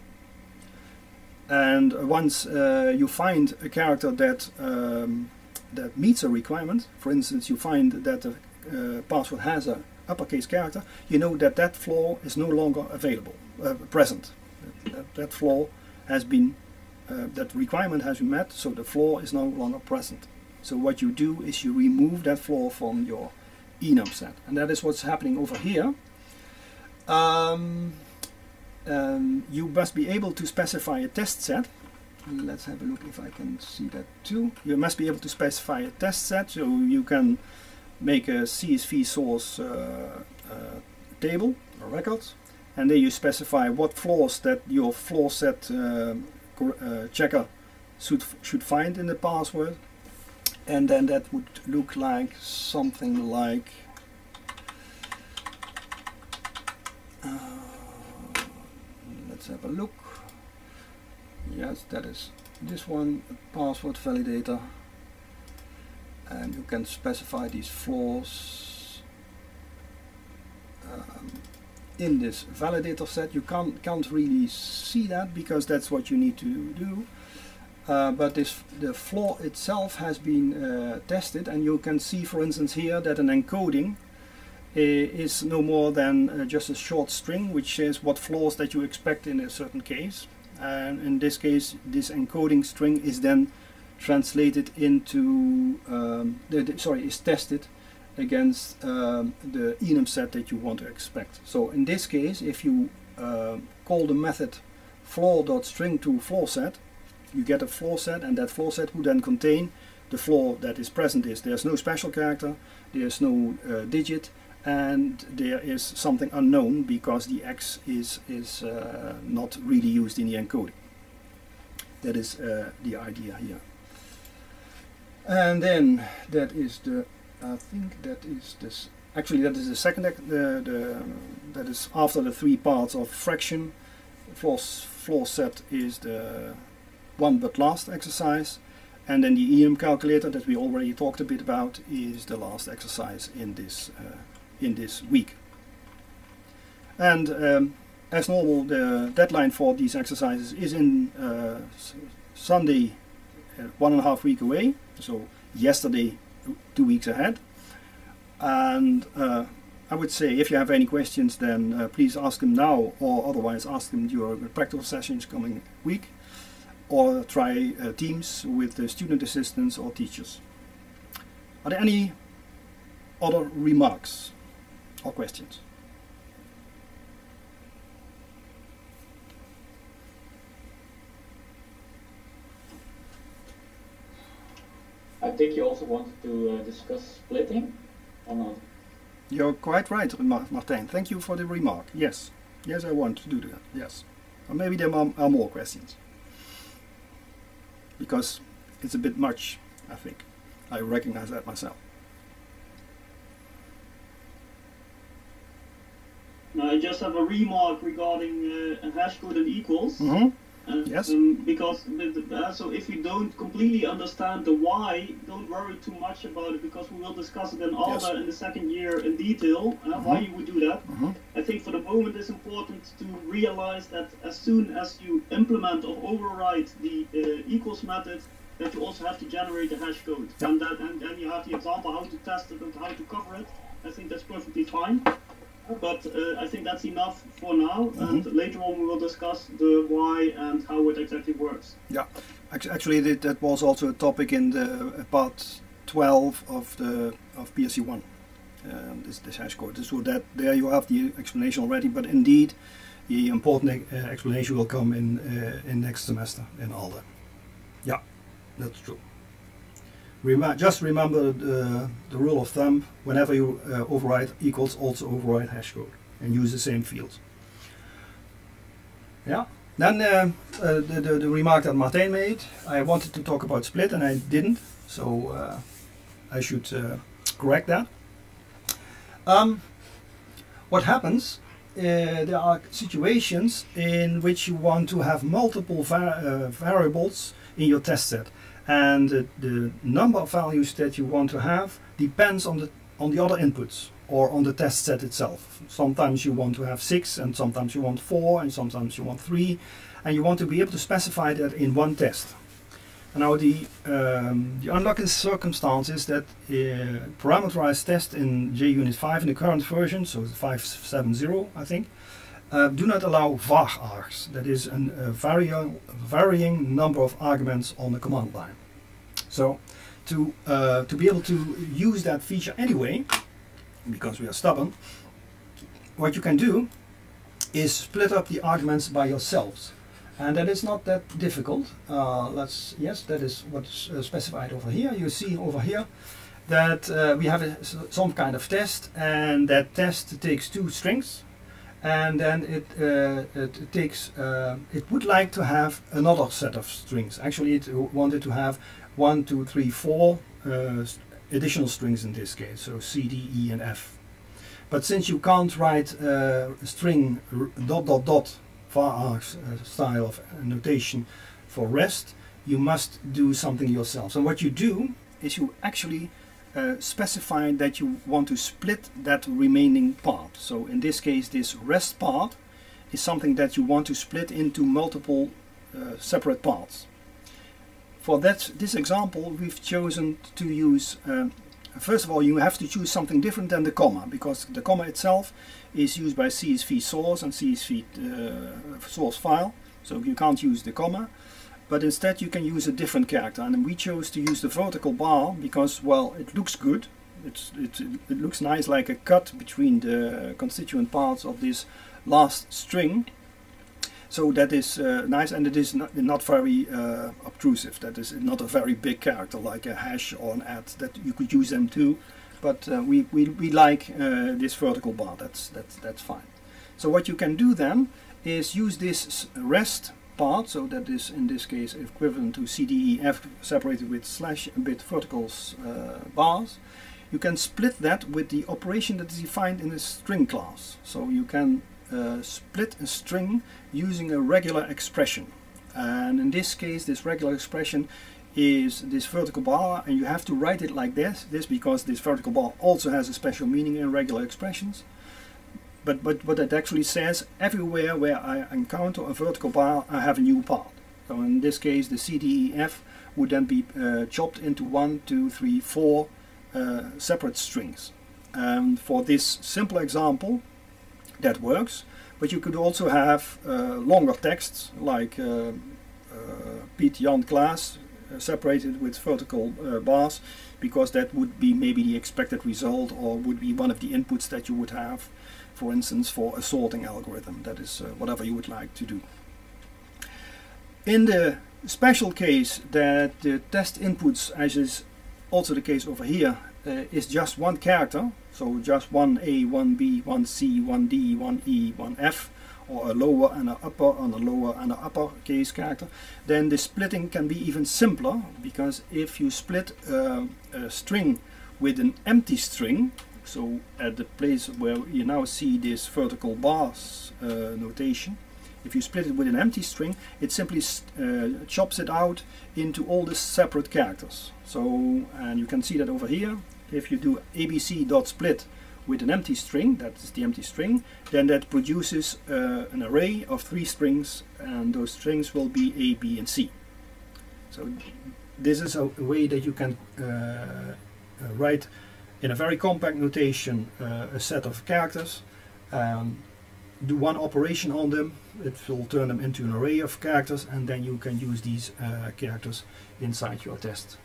and once uh, you find a character that um, that meets a requirement, for instance, you find that the uh, password has a uppercase character, you know that that flaw is no longer available, uh, present. That, that, flaw has been, uh, that requirement has been met, so the flaw is no longer present. So what you do is you remove that flaw from your enum set, and that is what's happening over here. Um, um, you must be able to specify a test set. Let's have a look if I can see that too. You must be able to specify a test set, so you can make a CSV source uh, uh, table or record, and then you specify what flaws that your flaw set uh, uh, checker should should find in the password and then that would look like something like uh, let's have a look. Yes that is this one password validator. And you can specify these flaws um, in this validator set. You can't can't really see that because that's what you need to do. Uh, but this the flaw itself has been uh, tested. And you can see for instance here that an encoding is no more than uh, just a short string which says what flaws that you expect in a certain case. And in this case this encoding string is then translated into um, the, the, sorry is tested against um, the enum set that you want to expect. So in this case if you uh, call the method flaw.string to flaw set you get a flaw set and that flaw set would then contain the flaw that is present. Is there's no special character there's no uh, digit and there is something unknown because the X is, is uh, not really used in the encoding. That is uh, the idea here. And then that is the, I think that is this, actually that is the second, the, the, that is after the three parts of fraction. Flaw, flaw set is the one but last exercise. And then the EM calculator that we already talked a bit about is the last exercise in this uh, in this week. And um, as normal, the deadline for these exercises is in uh, Sunday, uh, one and a half week away. So yesterday, two weeks ahead. And uh, I would say if you have any questions, then uh, please ask them now, or otherwise ask them during practical sessions coming week, or try uh, Teams with the student assistants or teachers. Are there any other remarks? Or questions? I think you also wanted to uh, discuss splitting or not? You're quite right, Martijn. Thank you for the remark. Yes, yes, I want to do that. Yes, or maybe there are, are more questions because it's a bit much. I think I recognize that myself. I just have a remark regarding uh, hash code and equals. Mm -hmm. Uh, yes. Um, because uh, so if we don't completely understand the why, don't worry too much about it because we will discuss it in ALDA yes. in the second year in detail uh, mm -hmm. why you would do that. Mm -hmm. I think for the moment it's important to realize that as soon as you implement or override the uh, equals method, that you also have to generate the hash code, and that and then you have the example how to test it and how to cover it. I think that's perfectly fine but uh, I think that's enough for now. Mm-hmm. And later on, we will discuss the why and how it exactly works. Yeah, actually, that, that was also a topic in the part 12 of the of PSC one. Um, this, this hash code. So that there you have the explanation already. But indeed, the important uh, explanation will come in uh, in next semester in ALDA. Yeah, that's true. Just remember the, the, rule of thumb, whenever you uh, override equals, also override hash code and use the same fields. Yeah. Then uh, uh, the, the, the, remark that Martijn made, I wanted to talk about split and I didn't, so uh, I should uh, correct that. Um, what happens, uh, there are situations in which you want to have multiple var variables in your test set and the, the number of values that you want to have depends on the on the other inputs or on the test set itself. Sometimes you want to have six and sometimes you want four and sometimes you want three and you want to be able to specify that in one test. Now the, um, the unlucky circumstance is that uh, parameterized test in JUnit 5 in the current version, so 570 I think, uh, do not allow var args. That is a varying, varying number of arguments on the command line. So to, uh, to be able to use that feature anyway, because we are stubborn, what you can do is split up the arguments by yourselves. And that is not that difficult. Let's yes, that is what's specified over here. You see over here that we have a, some kind of test, and that test takes two strings, and then it, uh, it takes uh, it would like to have another set of strings. Actually it wanted to have one two three four uh, additional strings in this case so C D E and F. But since you can't write uh, a string dot dot dot var style of notation for rest you must do something yourself. So what you do is you actually uh, specify that you want to split that remaining part. So in this case this rest part is something that you want to split into multiple uh, separate parts. For that, this example we've chosen to use, uh, first of all you have to choose something different than the comma because the comma itself is used by CSV source and CSV uh, source file so you can't use the comma but instead you can use a different character. And we chose to use the vertical bar because well it looks good. It's, it, it looks nice like a cut between the constituent parts of this last string. So that is uh, nice and it is not, not very uh, obtrusive. That is not a very big character like a hash or an add that you could use them too but uh, we, we, we like uh, this vertical bar. That's, that's, that's fine. So what you can do then is use this rest part, so that is in this case equivalent to CDEF separated with slash bit vertical uh, bars, you can split that with the operation that is defined in the string class. So you can uh, split a string using a regular expression. And in this case, this regular expression is this vertical bar and you have to write it like this, this because this vertical bar also has a special meaning in regular expressions but, but what it actually says, everywhere where I encounter a vertical bar, I have a new part. So in this case, the CDEF would then be uh, chopped into one, two, three, four uh, separate strings. And for this simple example, that works. But you could also have uh, longer texts, like uh, uh, Piet Jan Klaas, uh, separated with vertical bars, because that would be maybe the expected result or would be one of the inputs that you would have for instance for a sorting algorithm that is uh, whatever you would like to do. In the special case that the test inputs as is also the case over here uh, is just one character so just one A, one B, one C, one D, one E, one F or a lower and an upper and a lower and an upper case character then the splitting can be even simpler because if you split uh, a string with an empty string so at the place where you now see this vertical bars uh, notation, if you split it with an empty string, it simply uh, chops it out into all the separate characters. So, and you can see that over here, if you do abc.split with an empty string, that is the empty string, then that produces uh, an array of three strings, and those strings will be A, B, and C. So this is a way that you can uh, uh, write in a very compact notation uh, a set of characters um, do one operation on them. It will turn them into an array of characters and then you can use these uh, characters inside your test.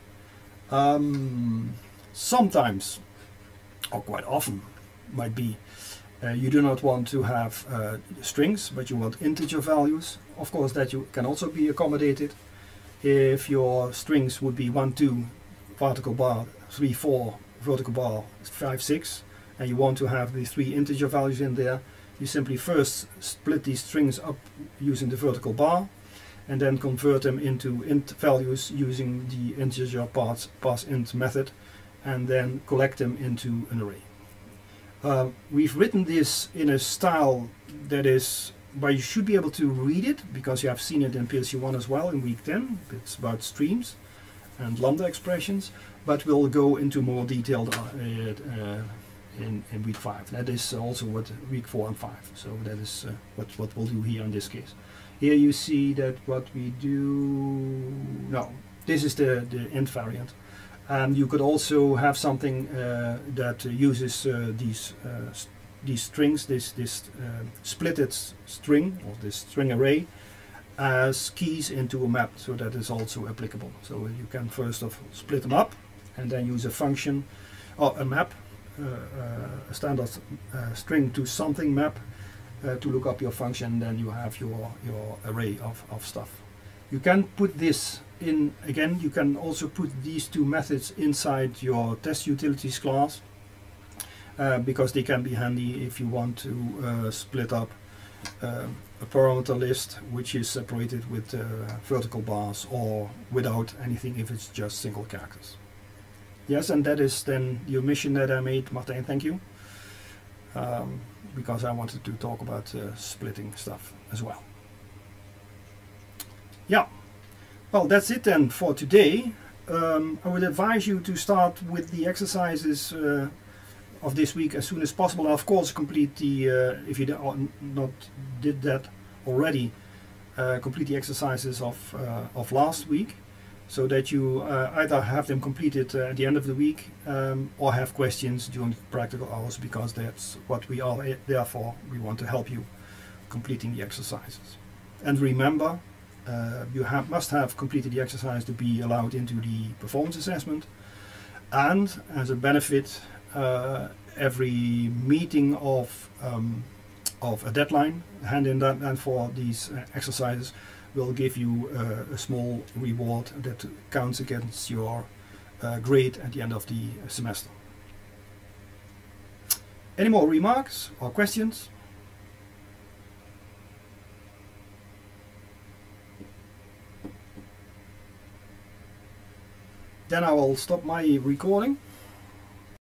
Um, sometimes or quite often might be uh, you do not want to have uh, strings but you want integer values. Of course that you can also be accommodated. If your strings would be 1 2 particle bar 3 4 vertical bar is 5, 6 and you want to have the three integer values in there, you simply first split these strings up using the vertical bar and then convert them into int values using the integer parts pass int method and then collect them into an array. Uh, we've written this in a style that is where you should be able to read it because you have seen it in PLC1 as well in week 10. It's about streams and lambda expressions but we'll go into more detail uh, uh, in, in week 5. That is also what week 4 and 5, so that is uh, what, what we'll do here in this case. Here you see that what we do, no, this is the, the int variant. And you could also have something uh, that uses uh, these uh, these strings, this this splitted string or this string array, as keys into a map. So that is also applicable. So you can first of split them up and then use a function or a map, uh, uh, a standard uh, string to something map to look up your function. Then you have your your array of, of stuff. You can put this in again. You can also put these two methods inside your test utilities class, uh, because they can be handy if you want to uh, split up uh, a parameter list which is separated with uh, vertical bars or without anything if it's just single characters. Yes, and that is then the omission that I made, Martijn, thank you. Um, because I wanted to talk about uh, splitting stuff as well. Yeah, well that's it then for today. Um, I would advise you to start with the exercises uh, of this week as soon as possible. Of course, complete the, uh, if you not did that already, uh, complete the exercises of, uh, of last week so that you uh, either have them completed uh, at the end of the week um, or have questions during practical hours because that's what we are there for. We want to help you completing the exercises. And remember, uh, you have, must have completed the exercise to be allowed into the performance assessment. And as a benefit, uh, every meeting of um, of a deadline, hand in that, and for these uh, exercises, will give you uh, a small reward that counts against your uh, grade at the end of the semester. Any more remarks or questions? Then I will stop my recording.